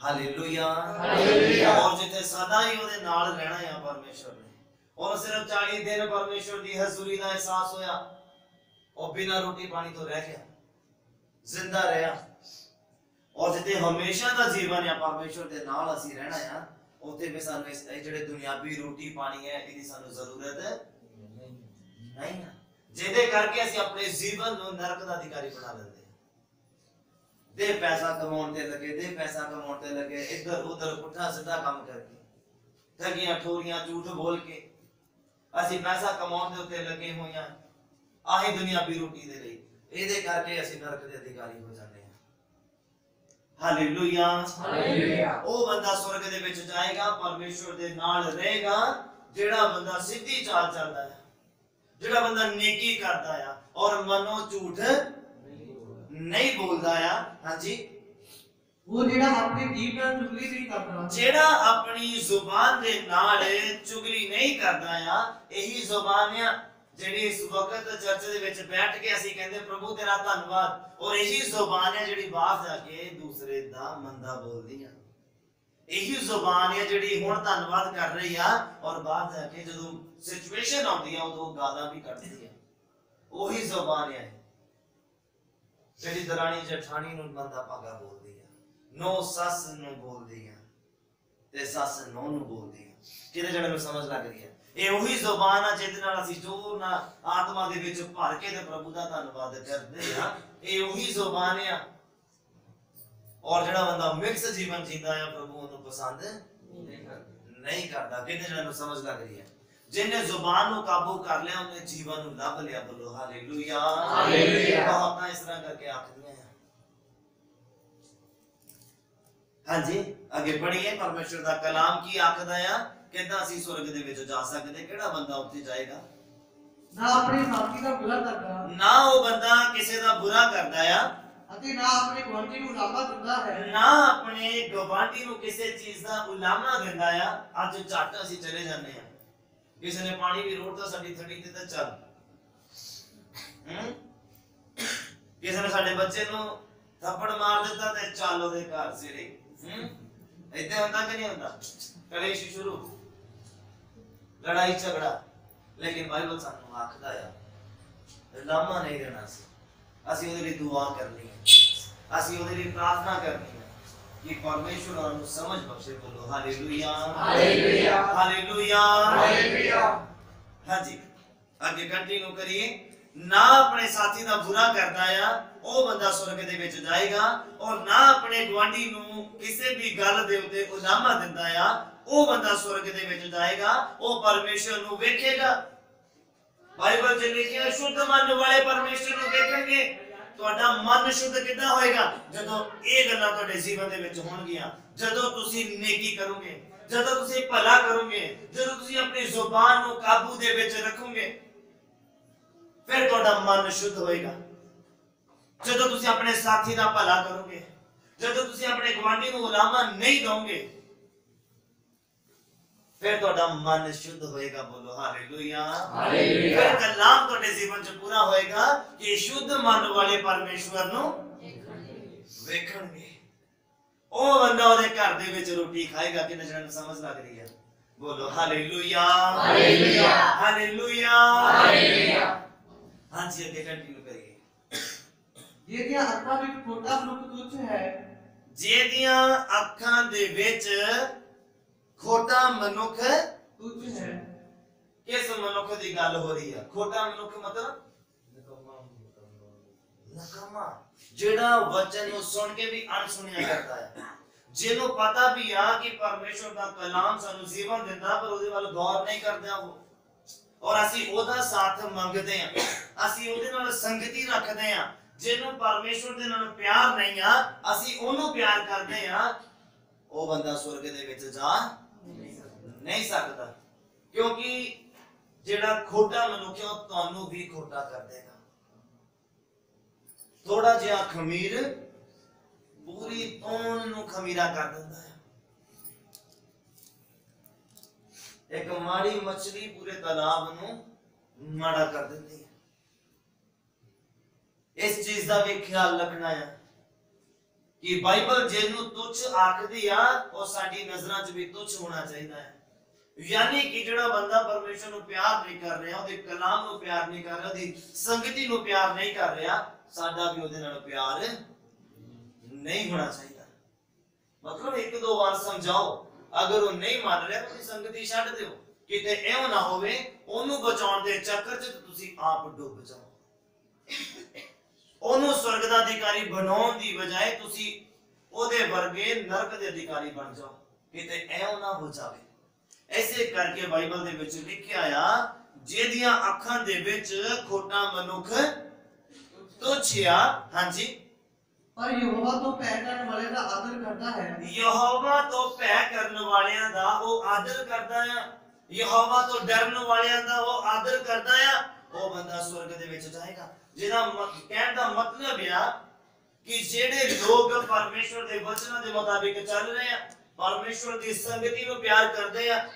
ਹਾਲੇਲੂਇਆ। ਹਾਲੇਲੂਇਆ। ਔਰ ਜਿੱਥੇ ਸਦਾ ਹੀ ਉਹਦੇ ਨਾਲ ਰਹਿਣਾ ਆ ਪਰਮੇਸ਼ਵਰ ਨੇ। ਔਰ ਸਿਰਫ 40 ਦਿਨ ਪਰਮੇਸ਼ਵਰ ਦੀ ਹਜ਼ੂਰੀ ਦਾ ਅਹਿਸਾਸ ਹੋਇਆ। ਉਹ ਬਿਨਾਂ ਰੋਟੀ ਪਾਣੀ ਤੋਂ ਰਹਿ ਗਿਆ। ਜ਼ਿੰਦਾ ਰਿਹਾ। ਔਰ ਜਿੱਥੇ ਹਮੇਸ਼ਾ ਦਾ ਜੀਵਨ ਆ, ਪਰਮੇਸ਼ਵਰ ਦੇ ਨਾਲ ਅਸੀਂ ਰਹਿਣਾ ਆ। ਉੱਥੇ ਵੀ ਸਾਨੂੰ ਇਸ ਇਹ ਜਿਹੜੇ ਦੁਨਿਆਵੀ ਰੋਟੀ ਪਾਣੀ ਹੈ, ਇਹਦੀ ਸਾਨੂੰ ਜ਼ਰੂਰਤ ਨਹੀਂ ਹੈ ਜਿਹਦੇ ਕਰਕੇ ਅਸੀਂ ਆਪਣੇ ਜੀਵਨ ਨੂੰ ਨਰਕ ਦਾ ਅਧਿਕਾਰੀ ਬਣਾ ਲੈਂਦੇ ਦੇ ਪੈਸਾ ਕਮਾਉਣ ਤੇ ਲੱਗੇ, ਦੇ ਪੈਸਾ ਕਮਾਉਣ ਤੇ ਲੱਗੇ, ਇੱਧਰ ਉੱਧਰ ਪੁੱਠਾ ਸਿੱਧਾ ਕੰਮ ਕਰਕੇ। ਠਗੀਆਂ, ਠੋਰੀਆਂ, ਝੂਠ ਬੋਲ ਕੇ ਅਸੀਂ ਪੈਸਾ ਕਮਾਉਣ ਦੇ ਉੱਤੇ ਲੱਗੇ ਹੋਈਆਂ ਆਹੀ ਦੁਨਿਆਵੀ ਰੋਟੀ ਦੇ ਲਈ। ਇਹਦੇ ਕਰਕੇ ਅਸੀਂ ਨਰਕ ਦੇ ਅਧਿਕਾਰੀ ਹੋ ਜਾਂਦੇ ਹਾਂ। Hallelujah hallelujah. ਉਹ ਬੰਦਾ ਸਵਰਗ ਦੇ ਵਿੱਚ ਜਾਏਗਾ ਪਰਮੇਸ਼ਵਰ ਦੇ ਨਾਲ ਰਹੇਗਾ ਜਿਹੜਾ ਬੰਦਾ ਸਿੱਧੀ ਚਾਲ ਚੱਲਦਾ ਹੈ। ਜਿਹੜਾ ਬੰਦਾ ਨੇਕੀ ਕਰਦਾ ਆ ਔਰ ਮਨੋਂ ਝੂਠ ਨਹੀਂ ਬੋਲਦਾ ਆ ਹਾਂਜੀ। ਉਹ ਜਿਹੜਾ ਆਪਣੀ ਜੀਭ ਨਾਲ ਚੁਗਲੀ ਨਹੀਂ ਕਰਦਾ। ਜਿਹੜਾ ਆਪਣੀ ਜ਼ੁਬਾਨ ਦੇ ਨਾਲ ਚੁਗਲੀ ਨਹੀਂ ਕਰਦਾ ਆ ਇਹੀ ਜ਼ੁਬਾਨ ਆ। ਜਿਹੜੀ ਇਸ ਵਕਤ ਚਰਚ ਦੇ ਵਿੱਚ ਬੈਠ ਕੇ ਅਸੀਂ ਕਹਿੰਦੇ ਪ੍ਰਭੂ ਤੇਰਾ ਧੰਨਵਾਦ। ਔਰ ਇਹੀ ਜ਼ੁਬਾਨ ਹੈ ਜਿਹੜੀ ਬਾਹਰ ਜਾ ਕੇ ਦੂਸਰੇ ਦਾ ਮੰਦਾ ਬੋਲਦੀ ਆ। ਇਹੀ ਜ਼ੁਬਾਨ ਹੈ ਜਿਹੜੀ ਹੁਣ ਧੰਨਵਾਦ ਕਰ ਰਹੀ ਆ ਔਰ ਬਾਹਰ ਜਾ ਕੇ ਜਦੋਂ ਸਿਚੁਏਸ਼ਨ ਆਉਂਦੀ ਆ, ਉਦੋਂ ਗਾਲਾਂ ਵੀ ਕੱਢਦੀ ਆ। ਉਹੀ ਜ਼ੁਬਾਨ ਹੈ। ਜਿਹੜੀ ਦਰਾਣੀ ਜਠਾਣੀ ਨੂੰ ਮੰਦਾ ਭਾਗਾ ਬੋਲਦੀ ਆ, ਨੋ ਸੱਸ ਨੂੰ ਬੋਲਦੀ ਆ ਤੇ ਸੱਸ ਨੋ ਨੂੰ ਬੋਲਦੀ ਆ। ਕਿਹਦੇ ਜਣੇ ਨੂੰ ਸਮਝ ਲੱਗ ਰਹੀ ਹੈ। ਇਹ ਉਹੀ ਜ਼ੁਬਾਨ ਆ ਜਿਹਦੇ ਨਾਲ ਅਸੀਂ ਜੋ ਨਾ ਆਤਮਾ ਦੇ ਵਿੱਚ ਭਰ ਕੇ ਤੇ ਪ੍ਰਭੂ ਦਾ ਧੰਨਵਾਦ ਕਰਦੇ ਆ ਇਹ ਉਹੀ ਜ਼ੁਬਾਨ ਆ। ਔਰ ਜਿਹੜਾ ਬੰਦਾ ਮਿਕਸ ਜੀਵਨ ਜੀਂਦਾ ਆ ਪ੍ਰਭੂ ਉਹਨੂੰ ਪਸੰਦ ਨਹੀਂ ਕਰਦਾ। ਕਿਹਦੇ ਜਣੇ ਨੂੰ ਸਮਝ ਲੱਗ ਰਹੀ ਹੈ। ਜਿਹਨੇ ਜ਼ੁਬਾਨ ਨੂੰ ਕਾਬੂ ਕਰ ਲਿਆ ਉਹਨੇ ਜੀਵਨ ਨੂੰ ਲੱਭ ਲਿਆ। ਬੋਲੋ ਹਾਲੇਲੂਇਆ। ਹਾਲੇਲੂਇਆ। ਬਹੁਤਾਂ ਇਸ ਤਰ੍ਹਾਂ ਕਰਕੇ ਆਖਦੀਆਂ ਆ ਹਾਂਜੀ ਅੱਗੇ ਪੜ੍ਹੀਏ ਪਰਮੇਸ਼ਰ ਦਾ ਕਲਾਮ ਕੀ ਆਖਦਾ ਆ? ਕਿੱਦਾਂ ਅਸੀਂ ਸਵਰਗ ਦੇ ਵਿੱਚ ਜਾ ਸਕਦੇ ਕਿਹੜਾ ਬੰਦਾ ਉੱਥੇ ਜਾਏਗਾ? ਨਾ ਆਪਣੀ ਸਾਥੀ ਦਾ ਬੁਰਾ ਕਰਦਾ। ਨਾ ਉਹ ਬੰਦਾ ਕਿਸੇ ਦਾ ਬੁਰਾ ਕਰਦਾ ਆ। ਅਤੇ ਨਾ ਆਪਣੇ ਗੁਆਂਢੀ ਨੂੰ ਲਾਭਾ ਦਿੰਦਾ ਹੈ। ਨਾ ਆਪਣੇ ਗਵਾਂਢੀ ਨੂੰ ਕਿਸੇ ਚੀਜ਼ ਦਾ ਉਲਾਮਾ ਦਿੰਦਾ ਆ। ਅੱਜ ਝੱਟ ਅਸੀਂ ਚਲੇ ਜਾਂਦੇ ਆ। ਕਿਸੇ ਨੇ ਪਾਣੀ ਵੀ ਰੋੜਤਾ ਸਾਡੀ ਥੜੀ ਤੇ ਤਾਂ ਚੱਲ। ਹੂੰ? ਕਿਸੇ ਨੇ ਸਾਡੇ ਬੱਚੇ ਨੂੰ ਥੱਪੜ ਮਾਰ ਦਿੱਤਾ ਤੇ ਚੱਲ ਉਹਦੇ ਘਰ ਸਿਰੇ। ਹੂੰ ਏਦਾਂ ਹੁੰਦਾ ਕਿ ਨਹੀਂ ਹੁੰਦਾ ਕਲੇਸ਼ ਸ਼ੁਰੂ ਲੜਾਈ ਝਗੜਾ ਲੇਕਿਨ ਬਾਈਬਲ ਸਾਨੂੰ ਆਖਦਾ ਆ ਲਾਮਾ ਨਹੀਂ ਦੇਣਾ ਸੀ ਅਸੀਂ ਉਹਦੇ ਲਈ ਦੁਆ ਕਰਨੀ ਹੈ ਅਸੀਂ ਉਹਦੇ ਲਈ ਪ੍ਰਾਰਥਨਾ ਕਰਨੀ ਹੈ ਕਿ ਪਰਮੇਸ਼ਵਰ ਉਹਨਾਂ ਨੂੰ ਸਮਝ ਬਖਸ਼ੇ ਬੋਲੋ ਹਾਲੇਲੂਇਆ ਹਾਲੇਲੂਇਆ। Hallelujah hallelujah. ਹਾਂਜੀ ਅੱਗੇ ਕੰਟੀਨਿਊ ਕਰੀਏ ਨਾ ਆਪਣੇ ਸਾਥੀ ਦਾ ਬੁਰਾ ਕਰਦਾ ਆ, ਉਹ ਬੰਦਾ ਸਵਰਗ ਦੇ ਵਿੱਚ ਜਾਏਗਾ ਔਰ ਨਾ ਆਪਣੇ ਗਵਾਂਢੀ ਨੂੰ ਕਿਸੇ ਵੀ ਗੱਲ ਦੇ ਉੱਤੇ ਉਲਾਮਾ ਦਿੰਦਾ ਆ, ਉਹ ਬੰਦਾ ਸਵਰਗ ਦੇ ਵਿੱਚ ਜਾਏਗਾ, ਉਹ ਪਰਮੇਸ਼ਵਰ ਨੂੰ ਵੇਖੇਗਾ। ਬਾਈਬਲ 'ਚ ਲਿਖਿਆ ਸ਼ੁੱਧ ਮਨ ਵਾਲੇ ਪਰਮੇਸ਼ਰ ਨੂੰ ਵੇਖਣਗੇ। ਤੁਹਾਡਾ ਮਨ ਸ਼ੁੱਧ ਕਿੱਦਾਂ ਹੋਏਗਾ? ਜਦੋਂ ਇਹ ਗੱਲਾਂ ਤੁਹਾਡੇ ਜੀਵਨ ਦੇ ਵਿੱਚ ਹੋਣਗੀਆਂ, ਜਦੋਂ ਤੁਸੀਂ ਨੇਕੀ ਕਰੋਗੇ, ਜਦੋਂ ਤੁਸੀਂ ਭਲਾ ਕਰੋਗੇ, ਜਦੋਂ ਤੁਸੀਂ ਆਪਣੀ ਜ਼ੁਬਾਨ ਨੂੰ ਕਾਬੂ ਦੇ ਵਿੱਚ ਰੱਖੋਗੇ ਫਿਰ ਤੁਹਾਡਾ ਮਨ ਸ਼ੁੱਧ ਹੋਏਗਾ ਜਦੋਂ ਤੁਸੀਂ ਆਪਣੇ ਸਾਥੀ ਦਾ ਭਲਾ ਕਰੋਗੇ ਜਦੋਂ ਤੁਸੀਂ ਆਪਣੇ ਗਵਾਂਢੀ ਨੂੰ ਉਲਾਮਾ ਨਹੀਂ ਦੋਗੇ ਫਿਰ ਤੁਹਾਡਾ ਮਨ ਸ਼ੁੱਧ ਹੋਏਗਾ ਬੋਲੋ ਹਾਲੇਲੂਇਆ ਹਾਲੇਲੂਇਆ। ਫਿਰ ਕਲਾਮ ਤੁਹਾਡੇ ਜੀਵਨ 'ਚ ਪੂਰਾ ਹੋਏਗਾ ਕਿ ਸ਼ੁੱਧ ਮਨ ਵਾਲੇ ਪਰਮੇਸ਼ਵਰ ਨੂੰ ਵੇਖਣਗੇ ਉਹ ਬੰਦਾ ਉਹਦੇ ਘਰ ਦੇ ਵਿੱਚ ਰੋਟੀ ਖਾਏਗਾ ਕਿ ਨਜ਼ਰਾਂ ਨੂੰ ਸਮਝ ਲੱਗ ਰਹੀ ਹੈ ਬੋਲੋ ਹਾਲੇਲੂਇਆ ਹਾਲੇਲੂਇਆ। Hallelujah hallelujah. ਹਾਂਜੀ ਅੱਗੇ ਕੰਟੀਨਿਊ ਕਰੀਏ। ਜਿਹਦੀਆਂ ਅੱਖਾਂ ਵਿੱਚ ਖੋਟਾ ਮਨੁੱਖ ਤੁੱਛ ਹੈ ਜਿਹਦੀਆਂ ਅੱਖਾਂ ਦੇ ਵਿੱਚ ਖੋਟਾ ਮਨੁੱਖ ਤੁੱਛ ਹੈ। ਕਿਸ ਮਨੁੱਖ ਦੀ ਗੱਲ ਹੋ ਰਹੀ ਹੈ ਖੋਟਾ ਮਨੁੱਖ ਮਤਲਬ? ਨਕਮਾ ਜਿਹੜਾ ਵਚਨ ਨੂੰ ਸੁਣ ਕੇ ਵੀ ਅਣਸੁਣਿਆ ਕਰਦਾ ਹੈ। ਜਿਹਨੂੰ ਪਤਾ ਵੀ ਆ ਕਿ ਪਰਮੇਸ਼ਵਰ ਦਾ ਕਲਾਮ ਸਾਨੂੰ ਜੀਵਨ ਦਿੰਦਾ ਪਰ ਉਹਦੇ ਵੱਲ ਗੌਰ ਨਹੀਂ ਕਰਦਾ ਉਹ। ਔਰ ਅਸੀਂ ਉਹਦਾ ਸਾਥ ਮੰਗਦੇ ਆ ਅਸੀਂ ਉਹਦੇ ਨਾਲ ਸੰਗਤੀ ਰੱਖਦੇ ਆ ਜਿਹਨੂੰ ਪਰਮੇਸ਼ਵਰ ਦੇ ਨਾਲ ਪਿਆਰ ਨਹੀਂ ਆ, ਅਸੀਂ ਉਹਨੂੰ ਪਿਆਰ ਕਰਦੇ ਆ ਉਹ ਬੰਦਾ ਸਵਰਗ ਦੇ ਵਿੱਚ ਜਾ ਨਹੀਂ ਸਕਦਾ। ਕਿਉਂਕਿ ਜਿਹੜਾ ਖੋਟਾ ਮਨੁੱਖ ਹੈ, ਉਹ ਤੁਹਾਨੂੰ ਵੀ ਖੋਟਾ ਕਰ ਦੇਗਾ। ਥੋੜਾ ਜਿਹਾ ਖਮੀਰ ਪੂਰੀ ਤੌਣ ਨੂੰ ਖਮੀਰਾ ਕਰ ਦਿੰਦਾ ਹੈ। ਇੱਕ ਮਾੜੀ ਮੱਛਲੀ ਪੂਰੇ ਤਾਲਾਬ ਨੂੰ ਮਾੜਾ ਕਰ ਦਿੰਦੀ ਹੈ। ਇਸ ਚੀਜ਼ ਦਾ ਵੀ ਖਿਆਲ ਰੱਖਣਾ ਹੈ ਕਿ ਬਾਈਬਲ ਜਿਹਨੂੰ ਤੁੱਛ ਆਖਦੀ ਆ, ਉਹ ਸਾਡੀ ਨਜ਼ਰਾਂ 'ਚ ਵੀ ਤੁੱਛ ਹੋਣਾ ਚਾਹੀਦਾ ਹੈ। ਯਾਨੀ ਕਿ ਜਿਹੜਾ ਬੰਦਾ ਪਰਮੇਸ਼ਰ ਨੂੰ ਪਿਆਰ ਨਹੀਂ ਕਰ ਰਿਹਾ, ਉਹਦੇ ਕਲਾਮ ਨੂੰ ਪਿਆਰ ਨਹੀਂ ਕਰ ਰਿਹਾ, ਉਹਦੀ ਸੰਗਤੀ ਨੂੰ ਪਿਆਰ ਨਹੀਂ ਕਰ ਰਿਹਾ, ਸਾਡਾ ਵੀ ਉਹਦੇ ਨਾਲ ਪਿਆਰ ਨਹੀਂ ਹੋਣਾ ਚਾਹੀਦਾ। ਮਤਲਬ ਇੱਕ ਦੋ ਵਾਰ ਸਮਝਾਓ। ਅਗਰ ਉਹ ਨਹੀਂ ਮੰਨ ਰਿਹਾ ਤਾਂ ਸੰਗਤੀ ਛੱਡ ਦਿਓ। ਕਿਤੇ ਐਉਂ ਨਾ ਹੋਵੇ, ਉਹਨੂੰ ਬਚਾਉਣ ਦੇ ਚੱਕਰ 'ਚ ਤੁਸੀਂ ਆਪ ਡੁੱਬ ਜਾਓ। ਉਹਨੂੰ ਸਵਰਗ ਦਾ ਅਧਿਕਾਰੀ ਬਣਾਉਣ ਦੀ ਬਜਾਏ ਤੁਸੀਂ ਉਹਦੇ ਵਰਗੇ ਨਰਕ ਦੇ ਅਧਿਕਾਰੀ ਬਣ ਜਾਓ। ਕਿਤੇ ਐਉਂ ਨਾ ਹੋ ਜਾਵੇ। ਐਸੇ ਕਰਕੇ ਬਾਈਬਲ ਦੇ ਵਿੱਚ ਲਿਖਿਆ ਆ, ਜਿਹਦੀਆਂ ਅੱਖਾਂ ਦੇ ਵਿੱਚ ਖੋਟਾ ਮਨੁੱਖ ਤੁੱਛਿਆ। ਹਾਂਜੀ। ਪਰ ਯਹੋਵਾ ਤੋਂ ਭੈ ਕਰਨ ਵਾਲੇ ਦਾ ਆਦਰ ਕਰਦਾ ਹੈ। ਯਹੋਵਾ ਤੋਂ ਭੈ ਕਰਨ ਵਾਲਿਆਂ ਦਾ ਉਹ ਆਦਰ ਕਰਦਾ ਆ। ਯਹੋਵਾ ਤੋਂ ਡਰਨ ਵਾਲਿਆਂ ਦਾ ਉਹ ਆਦਰ ਕਰਦਾ ਆ। ਉਹ ਬੰਦਾ ਸਵਰਗ ਦੇ ਵਿੱਚ ਜਾਏਗਾ। ਜਿਹਦਾ ਕਹਿਣ ਦਾ ਮਤਲਬ ਆ ਕਿ ਜਿਹੜੇ ਲੋਕ ਪਰਮੇਸ਼ਵਰ ਦੇ ਵਚਨਾਂ ਦੇ ਮੁਤਾਬਿਕ ਚੱਲ ਰਹੇ ਆ, ਪਰਮੇਸ਼ਵਰ ਦੀ ਸੰਗਤੀ ਨੂੰ ਪਿਆਰ ਕਰਦੇ ਆ,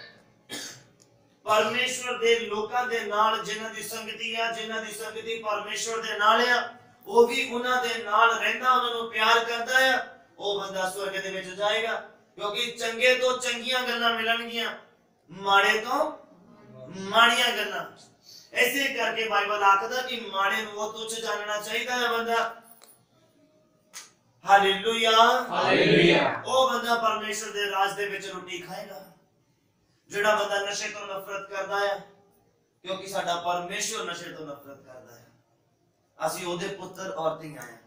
ਪਰਮੇਸ਼ਵਰ ਦੇ ਲੋਕਾਂ ਦੇ ਨਾਲ ਜਿਨ੍ਹਾਂ ਦੀ ਸੰਗਤੀ ਆ, ਜਿਨ੍ਹਾਂ ਦੀ ਸੰਗਤੀ ਪਰਮੇਸ਼ਵਰ ਦੇ ਨਾਲ ਆ ਉਹ ਵੀ ਉਹਨਾਂ ਦੇ ਨਾਲ ਰਹਿੰਦਾ ਉਹਨਾਂ ਨੂੰ ਪਿਆਰ ਕਰਦਾ ਆ ਉਹ ਬੰਦਾ ਸਵਰਗ ਦੇ ਵਿੱਚ ਜਾਏਗਾ ਕਿਉਂਕਿ ਚੰਗੇ ਤੋਂ ਚੰਗੀਆਂ ਗੱਲਾਂ ਮਿਲਣਗੀਆਂ। ਮਾੜੇ ਤੋਂ ਮਾੜੀਆਂ ਗੱਲਾਂ। ਐਸੇ ਕਰਕੇ ਬਾਈਬਲ ਆਖਦਾ ਕਿ ਮਾੜੇ ਨੂੰ ਉਹ ਤੁੱਛ ਜਾਣਨਾ ਚਾਹੀਦਾ ਹੈ ਬੰਦਾ। ਹਾਲੇਲੂਇਆ। ਹਾਲੇਲੂਇਆ। ਉਹ ਬੰਦਾ ਪਰਮੇਸ਼ਰ ਦੇ ਰਾਜ ਦੇ ਵਿੱਚ ਰੋਟੀ ਖਾਏਗਾ। ਜਿਹੜਾ ਬੰਦਾ ਨਸ਼ੇ ਤੋਂ ਨਫ਼ਰਤ ਕਰਦਾ ਹੈ ਕਿਉਂਕਿ ਸਾਡਾ ਪਰਮੇਸ਼ਰ ਨਸ਼ੇ ਤੋਂ ਨਫ਼ਰਤ ਕਰਦਾ ਹੈ। ਅਸੀਂ ਉਹਦੇ ਪੁੱਤਰ ਔਰ ਧੀਆਂ ਹਾਂ।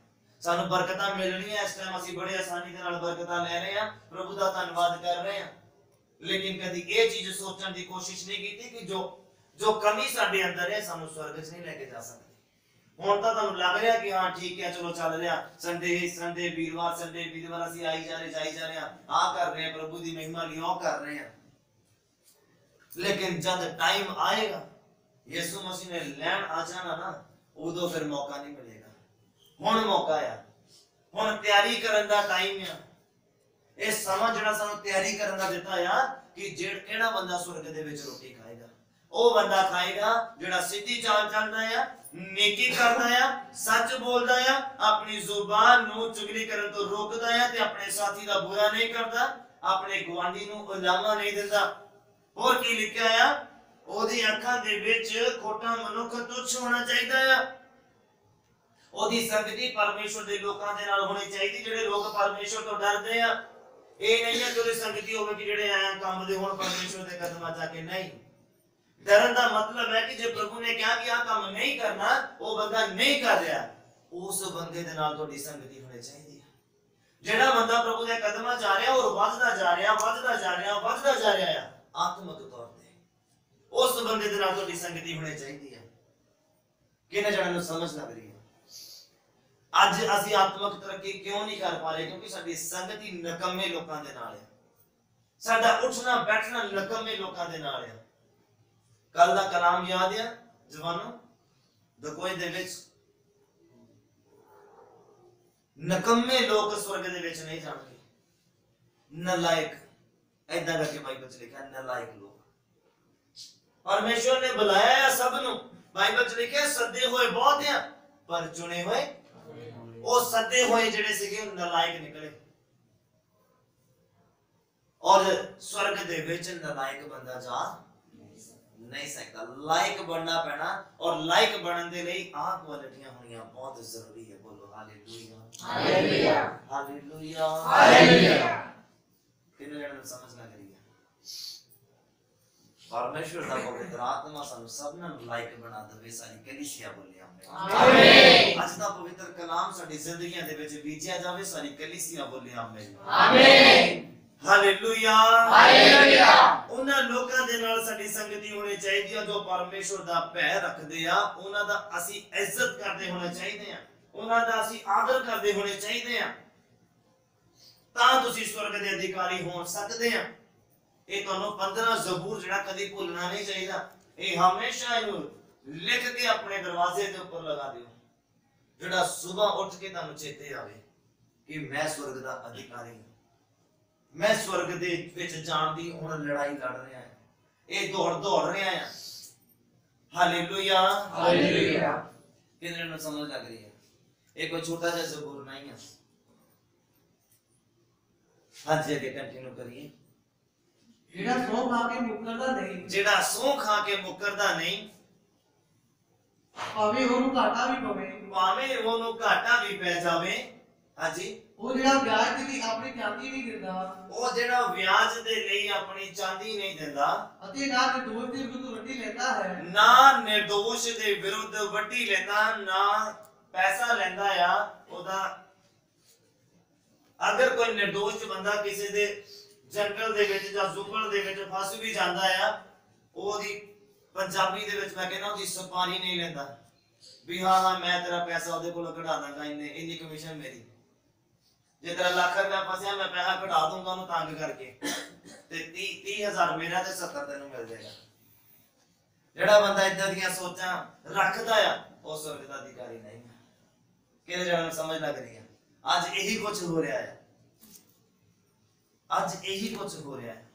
ਸਾਨੂੰ ਬਰਕਤਾਂ ਮਿਲਣੀਆਂ, ਇਸ ਟਾਈਮ ਅਸੀਂ ਬੜੇ ਆਸਾਨੀ ਦੇ ਨਾਲ ਬਰਕਤਾਂ ਲੈ ਰਹੇ ਹਾਂ। ਪ੍ਰਭੂ ਦਾ ਧੰਨਵਾਦ ਕਰ ਰਹੇ ਹਾਂ। ਲੇਕਿਨ ਕਦੀ ਇਹ ਚੀਜ਼ ਸੋਚਣ ਦੀ ਕੋਸ਼ਿਸ਼ ਨਹੀਂ ਕੀਤੀ ਕਿ ਜੋ ਜੋ ਕਮੀ ਸਾਡੇ ਅੰਦਰ ਹੈ, ਸਾਨੂੰ ਸਵਰਗ 'ਚ ਨਹੀਂ ਲੈ ਕੇ ਜਾ ਸਕਦੀ। ਹੁਣ ਤਾਂ ਤੁਹਾਨੂੰ ਲੱਗ ਰਿਹਾ ਕਿ ਹਾਂ, ਠੀਕ ਹੈ, ਚਲੋ ਚੱਲ ਰਿਹਾ। ਸੰਡੇ ਸੰਡੇ ਵੀਰਵਾਰ ਸੰਡੇ ਵੀਰਵਾਰ ਅਸੀਂ ਆਈ ਜਾ ਰਹੇ, ਜਾਈ ਜਾ ਰਹੇ ਹਾਂ। ਆ ਕਰ ਰਹੇ ਹਾਂ, ਪ੍ਰਭੂ ਦੀ ਮਹਿਮਾ ਲਈ ਉਹ ਕਰ ਰਹੇ ਹਾਂ। ਲੇਕਿਨ ਜਦ ਟਾਈਮ ਆਏਗਾ, ਯਿਸੂ ਮਸੀਹ ਨੇ ਲੈਣ ਆ ਜਾਣਾ ਨਾ ਉਦੋਂ ਫਿਰ ਮੌਕਾ ਨਹੀਂ ਮਿਲੇਗਾ। ਹੁਣ ਮੌਕਾ ਆ। ਹੁਣ ਤਿਆਰੀ ਕਰਨ ਦਾ ਟਾਈਮ ਆ। ਇਹ ਸਮਾਂ ਜਿਹੜਾ ਸਾਨੂੰ ਤਿਆਰੀ ਕਰਨ ਦਾ ਦਿੱਤਾ ਆ ਕਿ ਜਿਹੜਾ ਕਿਹੜਾ ਬੰਦਾ ਸਵਰਗ ਦੇ ਵਿੱਚ ਰੋਟੀ ਖਾਏਗਾ। ਉਹ ਬੰਦਾ ਖਾਏਗਾ ਜਿਹੜਾ ਸਿੱਧੀ ਚਾਲ ਚੱਲਦਾ ਆ, ਨੇਕੀ ਕਰਦਾ ਆ, ਸੱਚ ਬੋਲਦਾ ਆ, ਆਪਣੀ ਜ਼ੁਬਾਨ ਨੂੰ ਚੁਗਲੀ ਕਰਨ ਤੋਂ ਰੋਕਦਾ ਆ ਤੇ ਆਪਣੇ ਸਾਥੀ ਦਾ ਬੁਰਾ ਨਹੀਂ ਕਰਦਾ, ਆਪਣੇ ਗਵਾਂਢੀ ਨੂੰ ਉਲਾਮਾ ਨਹੀਂ ਦਿੰਦਾ। ਹੋਰ ਕੀ ਲਿਖਿਆ ਆ? ਉਹਦੀ ਅੱਖਾਂ ਦੇ ਵਿੱਚ ਖੋਟਾ ਮਨੁੱਖ ਤੁੱਛ ਹੋਣਾ ਚਾਹੀਦਾ ਆ। ਉਹਦੀ ਸੰਗਤੀ ਪਰਮੇਸ਼ਵਰ ਦੇ ਲੋਕਾਂ ਦੇ ਨਾਲ ਹੋਣੀ ਚਾਹੀਦੀ, ਜਿਹੜੇ ਲੋਕ ਪਰਮੇਸ਼ਵਰ ਤੋਂ ਡਰਦੇ ਆ। ਇਹ ਨਹੀਂ ਹੈ ਕਿ ਉਹਦੀ ਸੰਗਤੀ ਹੋਵੇ ਕਿ ਜਿਹੜੇ ਆਇਆ ਕੰਮ ਦੇ ਹੋਣ ਪਰਮੇਸ਼ਵਰ ਦੇ ਕਦਮਾਂ 'ਚ ਕੇ ਨਹੀਂ। ਡਰਨ ਦਾ ਮਤਲਬ ਹੈ ਕਿ ਜੇ ਪ੍ਰਭੂ ਨੇ ਕਿਹਾ ਕਿ ਆਹ ਕੰਮ ਨਹੀਂ ਕਰਨਾ, ਉਹ ਬੰਦਾ ਨਹੀਂ ਕਰ ਰਿਹਾ, ਉਸ ਬੰਦੇ ਦੇ ਨਾਲ ਤੁਹਾਡੀ ਸੰਗਤੀ ਹੋਣੀ ਚਾਹੀਦੀ ਹੈ ਜਿਹੜਾ ਬੰਦਾ ਪ੍ਰਭੂ ਦੇ ਕਦਮਾਂ 'ਚ ਆ ਰਿਹਾ, ਉਹ ਵੱਧਦਾ ਜਾ ਰਿਹਾ, ਵੱਧਦਾ ਜਾ ਰਿਹਾ, ਵੱਧਦਾ ਜਾ ਰਿਹਾ ਆ। ਆਤਮਿਕ ਤੌਰ ਉਸ ਬੰਦੇ ਦੇ ਨਾਲ ਤੁਹਾਡੀ ਸੰਗਤੀ ਹੋਣੀ ਚਾਹੀਦੀ ਹੈ। ਕਿਹਨੇ ਜਣਾਂ ਨੂੰ ਸਮਝ ਲੱਗ ਰਹੀ ਹੈ ਅੱਜ ਅਸੀਂ ਆਤਮਿਕ ਤਰੱਕੀ ਕਿਉਂ ਨਹੀਂ ਕਰ ਪਾ ਰਹੇ? ਕਿਉਂਕਿ ਸਾਡੀ ਸੰਗਤ ਨਕਮੇ ਲੋਕਾਂ ਦੇ ਨਾਲ ਹੈ। ਸਾਡਾ ਉੱਠਣਾ, ਬੈਠਣਾ ਨਕਮੇ ਲੋਕਾਂ ਦੇ ਨਾਲ ਹੈ। ਕੱਲ ਦਾ ਕਲਾਮ ਯਾਦ ਹੈ ਜਵਾਨੋ? ਦਕੋਏ ਦੇ ਵਿੱਚ ਨਕਮੇ ਲੋਕ ਸਵਰਗ ਦੇ ਵਿੱਚ ਨਹੀਂ ਜਾਣਗੇ। ਨਲਾਇਕ ਐਦਾਂ ਕਰਕੇ ਬਾਈਬਲ ਚ ਲਿਖਿਆ, ਨਲਾਇਕ ਲੋਕ। ਪਰਮੇਸ਼ਵਰ ਨੇ ਬੁਲਾਇਆ ਹੈ ਸਭ ਨੂੰ। ਬਾਈਬਲ ਚ ਲਿਖਿਆ ਸੱਦੇ ਹੋਏ ਬਹੁਤ ਆ ਪਰ ਚੁਣੇ ਹੋਏ ਉਹ ਸੱਦੇ ਹੋਏ ਜਿਹੜੇ ਸੀਗੇ ਉਹ ਨਲਾਇਕ ਨਿਕਲੇ। ਔਰ ਸਵਰਗ ਦੇ ਵਿੱਚ ਨਲਾਇਕ ਬੰਦਾ ਜਾ ਨਹੀਂ ਸਕਦਾ। ਲਾਇਕ ਬਣਨਾ ਪੈਣਾ ਔਰ ਲਾਇਕ ਬਣਨ ਦੇ ਲਈ ਆਹ ਕੁਆਲਿਟੀਆਂ ਹੋਣੀਆਂ ਬਹੁਤ ਜ਼ਰੂਰੀ ਹੈ। ਬੋਲੋ ਹਾਲੇਲੂਇਆ। ਹਾਲੇਲੂਇਆ। ਹਾਲੇਲੂਇਆ। ਹਾਲੇਲੂਇਆ ਕਿੰਨੇ ਜਣਾਂ ਨੂੰ ਸਮਝ ਲੱਗ ਰਹੀ ਹੈ ਪਰਮੇਸ਼ਵਰ ਦਾ ਪਵਿੱਤਰ ਆਤਮਾ ਸਾਨੂੰ ਸਭਨਾਂ ਨੂੰ ਲਾਇਕ ਬਣਾ ਦੇਵੇ ਸਾਰੀ ਕਲੀਸਿਆ ਬੋਲੇ ਆਮੇਨ ਆਮੇਨ ਅੱਜ ਦਾ ਪਵਿੱਤਰ ਕਲਾਮ ਸਾਡੀ ਜ਼ਿੰਦਗੀਆਂ ਦੇ ਵਿੱਚ ਬੀਜਿਆ ਜਾਵੇ ਸਾਰੀ ਕਲੀਸਿਆ ਬੋਲੇ ਆਮੇਨ ਆਮੇਨ ਹਾਲੇਲੂਇਆ ਹਾਲੇਲੂਇਆ ਉਹਨਾਂ ਲੋਕਾਂ ਦੇ ਨਾਲ ਸਾਡੀ ਸੰਗਤੀ ਹੋਣੀ ਚਾਹੀਦੀ ਆ ਜੋ ਪਰਮੇਸ਼ਵਰ ਦਾ ਭੈ ਰੱਖਦੇ ਆ ਉਹਨਾਂ ਦਾ ਅਸੀਂ ਇੱਜ਼ਤ ਕਰਦੇ ਹੋਣੇ ਚਾਹੀਦੇ ਆ। ਉਹਨਾਂ ਦਾ ਅਸੀਂ ਆਦਰ ਕਰਦੇ ਹੋਣੇ ਚਾਹੀਦੇ ਆ। ਤਾਂ ਤੁਸੀਂ ਸਵਰਗ ਦੇ ਅਧਿਕਾਰੀ ਹੋ ਸਕਦੇ ਆ। ਇਹ ਤੁਹਾਨੂੰ 15 ਜ਼ਬੂਰ ਜਿਹੜਾ ਕਦੀ ਭੁੱਲਣਾ ਨਹੀਂ ਚਾਹੀਦਾ। ਇਹ ਹਮੇਸ਼ਾ ਇਹਨੂੰ ਲਿਖ ਕੇ ਆਪਣੇ ਦਰਵਾਜ਼ੇ ਦੇ ਉੱਪਰ ਲਗਾ ਦਿਓ। ਜਿਹੜਾ ਸਵੇਰ ਉੱਠ ਕੇ ਤੁਹਾਨੂੰ ਚੇਤੇ ਆਵੇ ਕਿ ਮੈਂ ਸਵਰਗ ਦਾ ਅਧਿਕਾਰੀ ਹਾਂ। ਮੈਂ ਸਵਰਗ ਦੇ ਵਿੱਚ ਜਾਣ ਦੀ ਹੁਣ ਲੜਾਈ ਲੜ ਰਿਹਾ ਹਾਂ। ਇਹ ਦੌੜ ਦੌੜ ਰਿਹਾ ਹਾਂ। ਹਾਲੇਲੂਇਆ। ਹਾਲੇਲੂਇਆ। ਕਿੰਨੇ ਨੂੰ ਸਮਝ ਲੱਗ ਰਹੀ ਹੈ? ਇਹ ਕੋਈ ਛੋਟਾ ਜਿਹਾ ਜ਼ਬੂਰ ਨਹੀਂ ਹੈ। ਹਾਂਜੀ ਅੱਗੇ ਕੰਟੀਨਿਊ ਕਰੀਏ। ਜਿਹੜਾ ਸੌ ਖਾ ਕੇ ਮੁੱਕਰਦਾ ਨਹੀਂ ਜਿਹੜਾ ਸਹੁੰ ਖਾ ਕੇ ਮੁੱਕਰਦਾ ਨਹੀਂ ਭਾਵੇਂ ਉਹਨੂੰ ਘਾਟਾ ਵੀ ਪਵੇ। ਭਾਵੇਂ ਉਹਨੂੰ ਘਾਟਾ ਵੀ ਪੈ ਜਾਵੇ ਹਾਂਜੀ। ਉਹ ਜਿਹੜਾ ਵਿਆਜ ਦੇ ਲਈ ਆਪਣੀ ਚਾਂਦੀ ਨਹੀਂ ਦਿੰਦਾ ਉਹ ਜਿਹੜਾ ਵਿਆਜ ਦੇ ਲਈ ਆਪਣੀ ਚਾਂਦੀ ਨਹੀਂ ਦਿੰਦਾ ਅਤੇ ਨਾ ਦੋਸਤ ਦੇ ਵਿਰੁੱਧ ਵੱਡੀ ਲੈਂਦਾ ਹੈ। ਨਾ ਨਿਰਦੋਸ਼ ਦੇ ਵਿਰੁੱਧ ਵੱਡੀ ਲੈਂਦਾ ਨਾ ਪੈਸਾ ਲੈਂਦਾ ਆ ਉਹਦਾ ਅਗਰ ਕੋਈ ਨਿਰਦੋਸ਼ ਬੰਦਾ ਕਿਸੇ ਦੇ ਜੰਗਲ ਦੇ ਵਿੱਚ ਜਾਂ ਜ਼ੁੰਗਲ ਦੇ ਵਿੱਚ ਫਸ ਵੀ ਜਾਂਦਾ ਆ, ਉਹਦੀ ਪੰਜਾਬੀ ਦੇ ਵਿੱਚ ਮੈਂ ਕਹਿੰਦਾ ਉਹਦੀ ਸਪਾਰੀ ਨਹੀਂ ਲੈਂਦਾ। ਵੀ ਹਾਂ ਹਾਂ, ਮੈਂ ਤੇਰਾ ਪੈਸਾ ਉਹਦੇ ਕੋਲੋਂ ਕਢਾ ਦਾਂਗਾ, ਇੰਨੇ, ਇੰਨੀ ਕਮਿਸ਼ਨ ਮੇਰੀ। ਜੇ ਤੇਰਾ ਲੱਖ ਰੁਪਇਆ ਫਸਿਆ, ਮੈਂ ਪੈਸਾ ਕਢਾ ਦੂੰਗਾ ਉਹਨੂੰ ਤੰਗ ਕਰਕੇ। ਤੇ 30 30000 ਮੇਰਾ ਤੇ 70 ਤੈਨੂੰ ਮਿਲ ਜਾਏਗਾ। ਜਿਹੜਾ ਬੰਦਾ ਇਦਾਂ ਦੀਆਂ ਸੋਚਾਂ ਰੱਖਦਾ ਆ, ਉਹ ਸਵਰਗ ਦਾ ਅਧਿਕਾਰੀ ਨਹੀਂ। ਕਿਹਦੇ ਜਣਾ ਸਮਝ ਲੱਗ ਰਹੀ ਹੈ ਅੱਜ ਇਹੀ ਕੁਝ ਹੋ ਰਿਹਾ ਹੈ ਅੱਜ ਇਹੀ ਕੁਝ ਹੋ ਰਿਹਾ ਹੈ।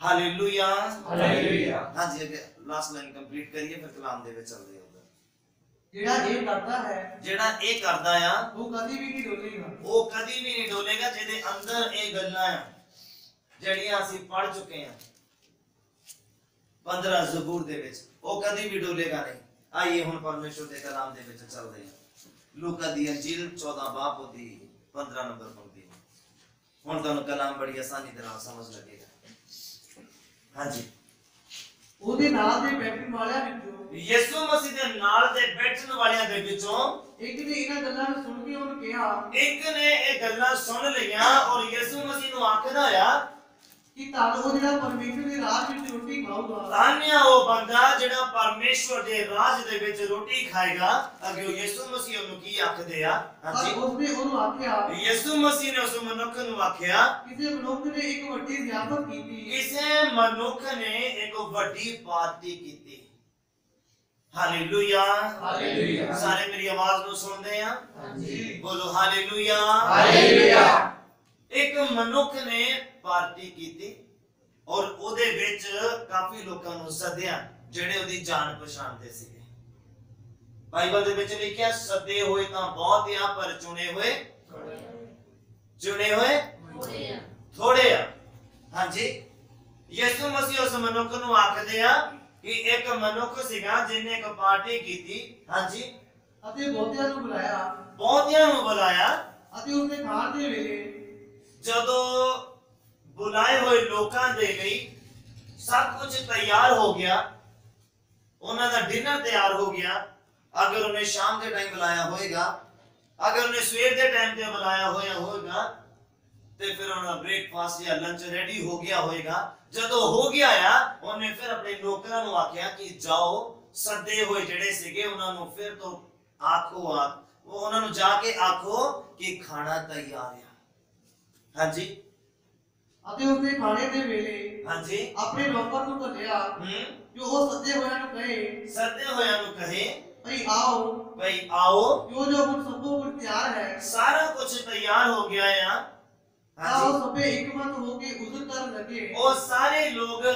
ਹਾਲੇਲੂਇਆ ਹਾਲੇਲੂਇਆ ਹਾਂਜੀ ਅੱਗੇ ਲਾਸਟ ਲਾਈਨ ਕੰਪਲੀਟ ਕਰੀਏ ਫਿਰ ਕਲਾਮ ਦੇ ਵਿੱਚ ਚੱਲਦੇ ਹਾਂ ਜਿਹੜਾ ਇਹ ਕਰਦਾ ਹੈ ਜਿਹੜਾ ਇਹ ਕਰਦਾ ਆ ਉਹ ਕਦੀ ਵੀ ਨਹੀਂ ਡੋਲੇਗਾ। ਉਹ ਕਦੀ ਵੀ ਨਹੀਂ ਡੋਲੇਗਾ ਜਿਹਦੇ ਅੰਦਰ ਇਹ ਗੱਲਾਂ ਆ ਜਿਹੜੀਆਂ ਅਸੀਂ ਪੜ ਚੁੱਕੇ ਹਾਂ। 15 ਜ਼ਬੂਰ ਦੇ ਵਿੱਚ ਉਹ ਕਦੀ ਵੀ ਡੋਲੇਗਾ ਨਹੀਂ। ਆਈਏ ਹੁਣ ਪਰਮੇਸ਼ਵਰ ਦੇ ਕਲਾਮ ਦੇ ਵਿੱਚ ਚੱਲਦੇ ਹਾਂ। ਲੂਕਾ ਦੀ ਅੰਜੀਲ 14 ਬਾਬ ਉਹਦੀ 15 ਨੰਬਰ ਪੰਕਤੀ। ਹੁਣ ਤੁਹਾਨੂੰ ਕਲਾਮ ਬੜੀ ਆਸਾਨੀ ਦੇ ਨਾਲ ਸਮਝ ਲੱਗੇਗਾ। ਹਾਂਜੀ। ਉਹਦੇ ਨਾਲ ਦੇ ਬੈਠਣ ਵਾਲਿਆਂ ਵਿੱਚੋਂ ਯਿਸੂ ਮਸੀਹ ਦੇ ਨਾਲ ਦੇ ਬੈਠਣ ਵਾਲਿਆਂ ਦੇ ਵਿੱਚੋਂ ਇੱਕ ਨੇ ਇਹਨਾਂ ਗੱਲਾਂ ਨੂੰ ਸੁਣ ਕੇ ਉਹਨੂੰ ਕਿਹਾ ਇੱਕ ਨੇ ਇਹ ਗੱਲਾਂ ਸੁਣ ਲਈਆਂ ਔਰ ਯਿਸੂ ਮਸੀਹ ਨੂੰ ਆਖਦਾ ਆ ਕਿ ਤਾਂ ਉਹ ਜਿਹੜਾ ਪਰਮੇਸ਼ਰ ਦੇ ਰਾਜ ਵਿੱਚ ਰੋਟੀ ਖਾਊਗਾ। ਧੰਨਿਆ ਉਹ ਬੰਦਾ ਜਿਹੜਾ ਪਰਮੇਸ਼ਵਰ ਦੇ ਰਾਜ ਦੇ ਵਿੱਚ ਰੋਟੀ ਖਾਏਗਾ ਅੱਗੇ ਉਹ ਯਿਸੂ ਮਸੀਹ ਨੂੰ ਕੀ ਆਖਦੇ ਆ? ਪਰ ਹਾਂਜੀ ਉਸਨੇ ਉਹਨੂੰ ਆਖਿਆ ਯਿਸੂ ਮਸੀਹ ਨੇ ਉਸ ਮਨੁੱਖ ਨੂੰ ਆਖਿਆ ਕਿਸੇ ਮਨੁੱਖ ਨੇ ਇੱਕ ਵੱਡੀ ਜ਼ਿਆਫਤ ਕੀਤੀ। ਕਿਸੇ ਮਨੁੱਖ ਨੇ ਇੱਕ ਵੱਡੀ ਪਾਰਟੀ ਕੀਤੀ। ਹਾਲੇਲੂਇਆ। ਹਾਲੇਲੂਇਆ। ਸਾਰੇ ਮੇਰੀ ਆਵਾਜ਼ ਨੂੰ ਸੁਣਦੇ ਆ? ਹਾਂਜੀ। ਬੋਲੋ ਹਾਲੇਲੂਇਆ। ਹਾਲੇਲੂਇਆ। ਇੱਕ ਮਨੁੱਖ ਨੇ ਪਾਰਟੀ ਕੀਤੀ ਔਰ ਉਹਦੇ ਵਿੱਚ ਕਾਫੀ ਲੋਕਾਂ ਨੂੰ ਸੱਦਿਆ ਜਿਹੜੇ ਉਹਦੀ ਜਾਣ ਪਛਾਣਦੇ ਸੀਗੇ। ਬਾਈਬਲ ਦੇ ਵਿੱਚ ਲਿਖਿਆ ਸੱਦੇ ਹੋਏ ਤਾਂ ਬਹੁਤ ਆ ਪਰ ਚੁਣੇ ਹੋਏ ਚੁਣੇ ਹੋਏ ਥੋੜੇ ਆ। ਹਾਂਜੀ ਯਿਸੂ ਮਸੀਹ ਉਸ ਮਨੁੱਖ ਨੂੰ ਆਖਦੇ ਆ ਕਿ ਇੱਕ ਮਨੁੱਖ ਸੀਗਾ ਜਿਹਨੇ ਇੱਕ ਪਾਰਟੀ ਕੀਤੀ। ਹਾਂਜੀ। ਅਤੇ ਬਹੁਤਿਆਂ ਨੂੰ ਬੁਲਾਇਆ। ਬਹੁਤਿਆਂ ਨੂੰ ਬੁਲਾਇਆ। ਅਤੇ ਉਸਨੇ ਖਾਣ ਦੇ ਵੇਲੇ ਜਦੋਂ ਬੁਲਾਏ ਹੋਏ ਲੋਕਾਂ ਦੇ ਲਈ ਸਭ ਕੁਝ ਤਿਆਰ ਹੋ ਗਿਆ। ਉਹਨਾਂ ਦਾ ਡਿਨਰ ਤਿਆਰ ਹੋ ਗਿਆ। ਅਗਰ ਉਹਨੇ ਸ਼ਾਮ ਦੇ ਟਾਈਮ ਬੁਲਾਇਆ ਹੋਏਗਾ, ਅਗਰ ਉਹਨੇ ਸਵੇਰ ਦੇ ਟਾਈਮ ਤੇ ਬੁਲਾਇਆ ਹੋਇਆ ਹੋਏਗਾ, ਤੇ ਫਿਰ ਉਹਨਾਂ ਬ੍ਰੇਕਫਾਸਟ ਜਾਂ ਲੰਚ ਰੈਡੀ ਹੋ ਗਿਆ ਹੋਏਗਾ। ਜਦੋਂ ਹੋ ਗਿਆ ਆ, ਉਹਨੇ ਫਿਰ ਆਪਣੇ ਨੌਕਰਾਂ ਨੂੰ ਆਖਿਆ ਕਿ ਜਾਓ, ਸੱਦੇ ਹੋਏ ਜਿਹੜੇ ਸੀਗੇ ਉਹਨਾਂ ਨੂੰ ਫਿਰ ਤੋਂ ਆਖੋ ਆ ਉਹ ਉਹਨਾਂ ਨੂੰ ਜਾ ਕੇ ਆਖੋ ਕਿ ਖਾਣਾ ਤਿਆਰ ਆ। ਹਾਂਜੀ? ਅਤੇ ਉਸਦੇ ਖਾਣੇ ਦੇ ਵੇਲੇ ਹਾਂਜੀ ਆਪਣੇ ਨੌਕਰ ਨੂੰ ਘੱਲਿਆ ਹੂੰ ਜੋ ਉਹ ਸੱਦੇ ਹੋਇਆਂ ਨੂੰ ਕਹੇ सत्य होया नु कहे ਭਈ ਆਓ भाई आओ ਜੋ ਜੋ ਕੁਝ ਸਭ ਕੁਝ ਤਿਆਰ ਹੈ सारा कुछ तैयार हो गया है यहाँ ਤਾਂ हाँ ਉਹ ਸਭੇ ਇੱਕ ਮਤ ਹੋ ਕੇ ਉਜ਼ਰ ਕਰਨ ਲੱਗੇ जी और सारे लोग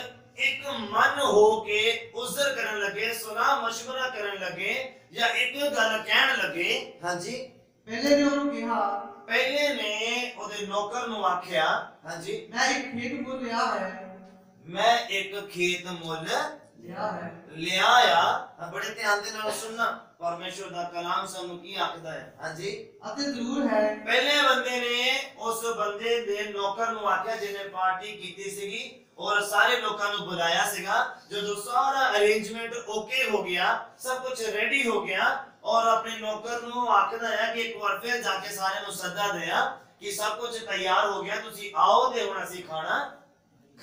एक मन हो के उजर करन लगे सलाह मशवरा करन लगे या एक गल कहन लगे हाँ जी ਪਹਿਲੇ ਨੇ ਉਹਨੂੰ ਕਿਹਾ ਪਹਿਲੇ ਨੇ ਉਹਦੇ ਨੌਕਰ ਨੂੰ ਆਖਿਆ ਹਾਂਜੀ? ਮੈਂ ਇੱਕ ਖੇਤ ਮੁੱਲ ਲਿਆ ਹੈ। ਮੈਂ ਇੱਕ ਖੇਤ ਮੁੱਲ ਲਿਆ ਹੈ। ਲਿਆ ਆ। ਬੜੇ ਧਿਆਨ ਦੇ ਨਾਲ ਸੁਣਨਾ ਪਰਮੇਸ਼ਵਰ ਦਾ ਕਲਾਮ ਸਾਨੂੰ ਕੀ ਆਖਦਾ ਹੈ? ਹਾਂਜੀ? ਅਤੇ ਜ਼ਰੂਰ ਹੈ। ਪਹਿਲੇ ਬੰਦੇ ਨੇ ਉਸ ਬੰਦੇ ਦੇ ਨੌਕਰ ਨੂੰ ਆਖਿਆ ਜਿਹਨੇ ਪਾਰਟੀ ਕੀਤੀ ਸੀਗੀ ਔਰ ਸਾਰੇ ਲੋਕਾਂ ਨੂੰ ਬੁਲਾਇਆ ਸੀਗਾ। ਜਦੋਂ ਸਾਰਾ ਅਰੇਂਜਮੈਂਟ ਓਕੇ ਹੋ ਗਿਆ ਸਭ ਕੁਝ ਰੈਡੀ ਹੋ ਗਿਆ ਔਰ ਆਪਣੇ ਨੌਕਰ ਨੂੰ ਆਖਦਾ ਹੈ ਕਿ ਇੱਕ ਵਾਰ ਫਿਰ ਜਾ ਕੇ ਸਾਰਿਆਂ ਨੂੰ ਸੱਦਾ ਦਿਆ ਕਿ ਸਭ ਕੁਝ ਤਿਆਰ ਹੋ ਗਿਆ ਤੁਸੀਂ ਆਓ ਤੇ ਹੁਣ ਅਸੀਂ ਖਾਣਾ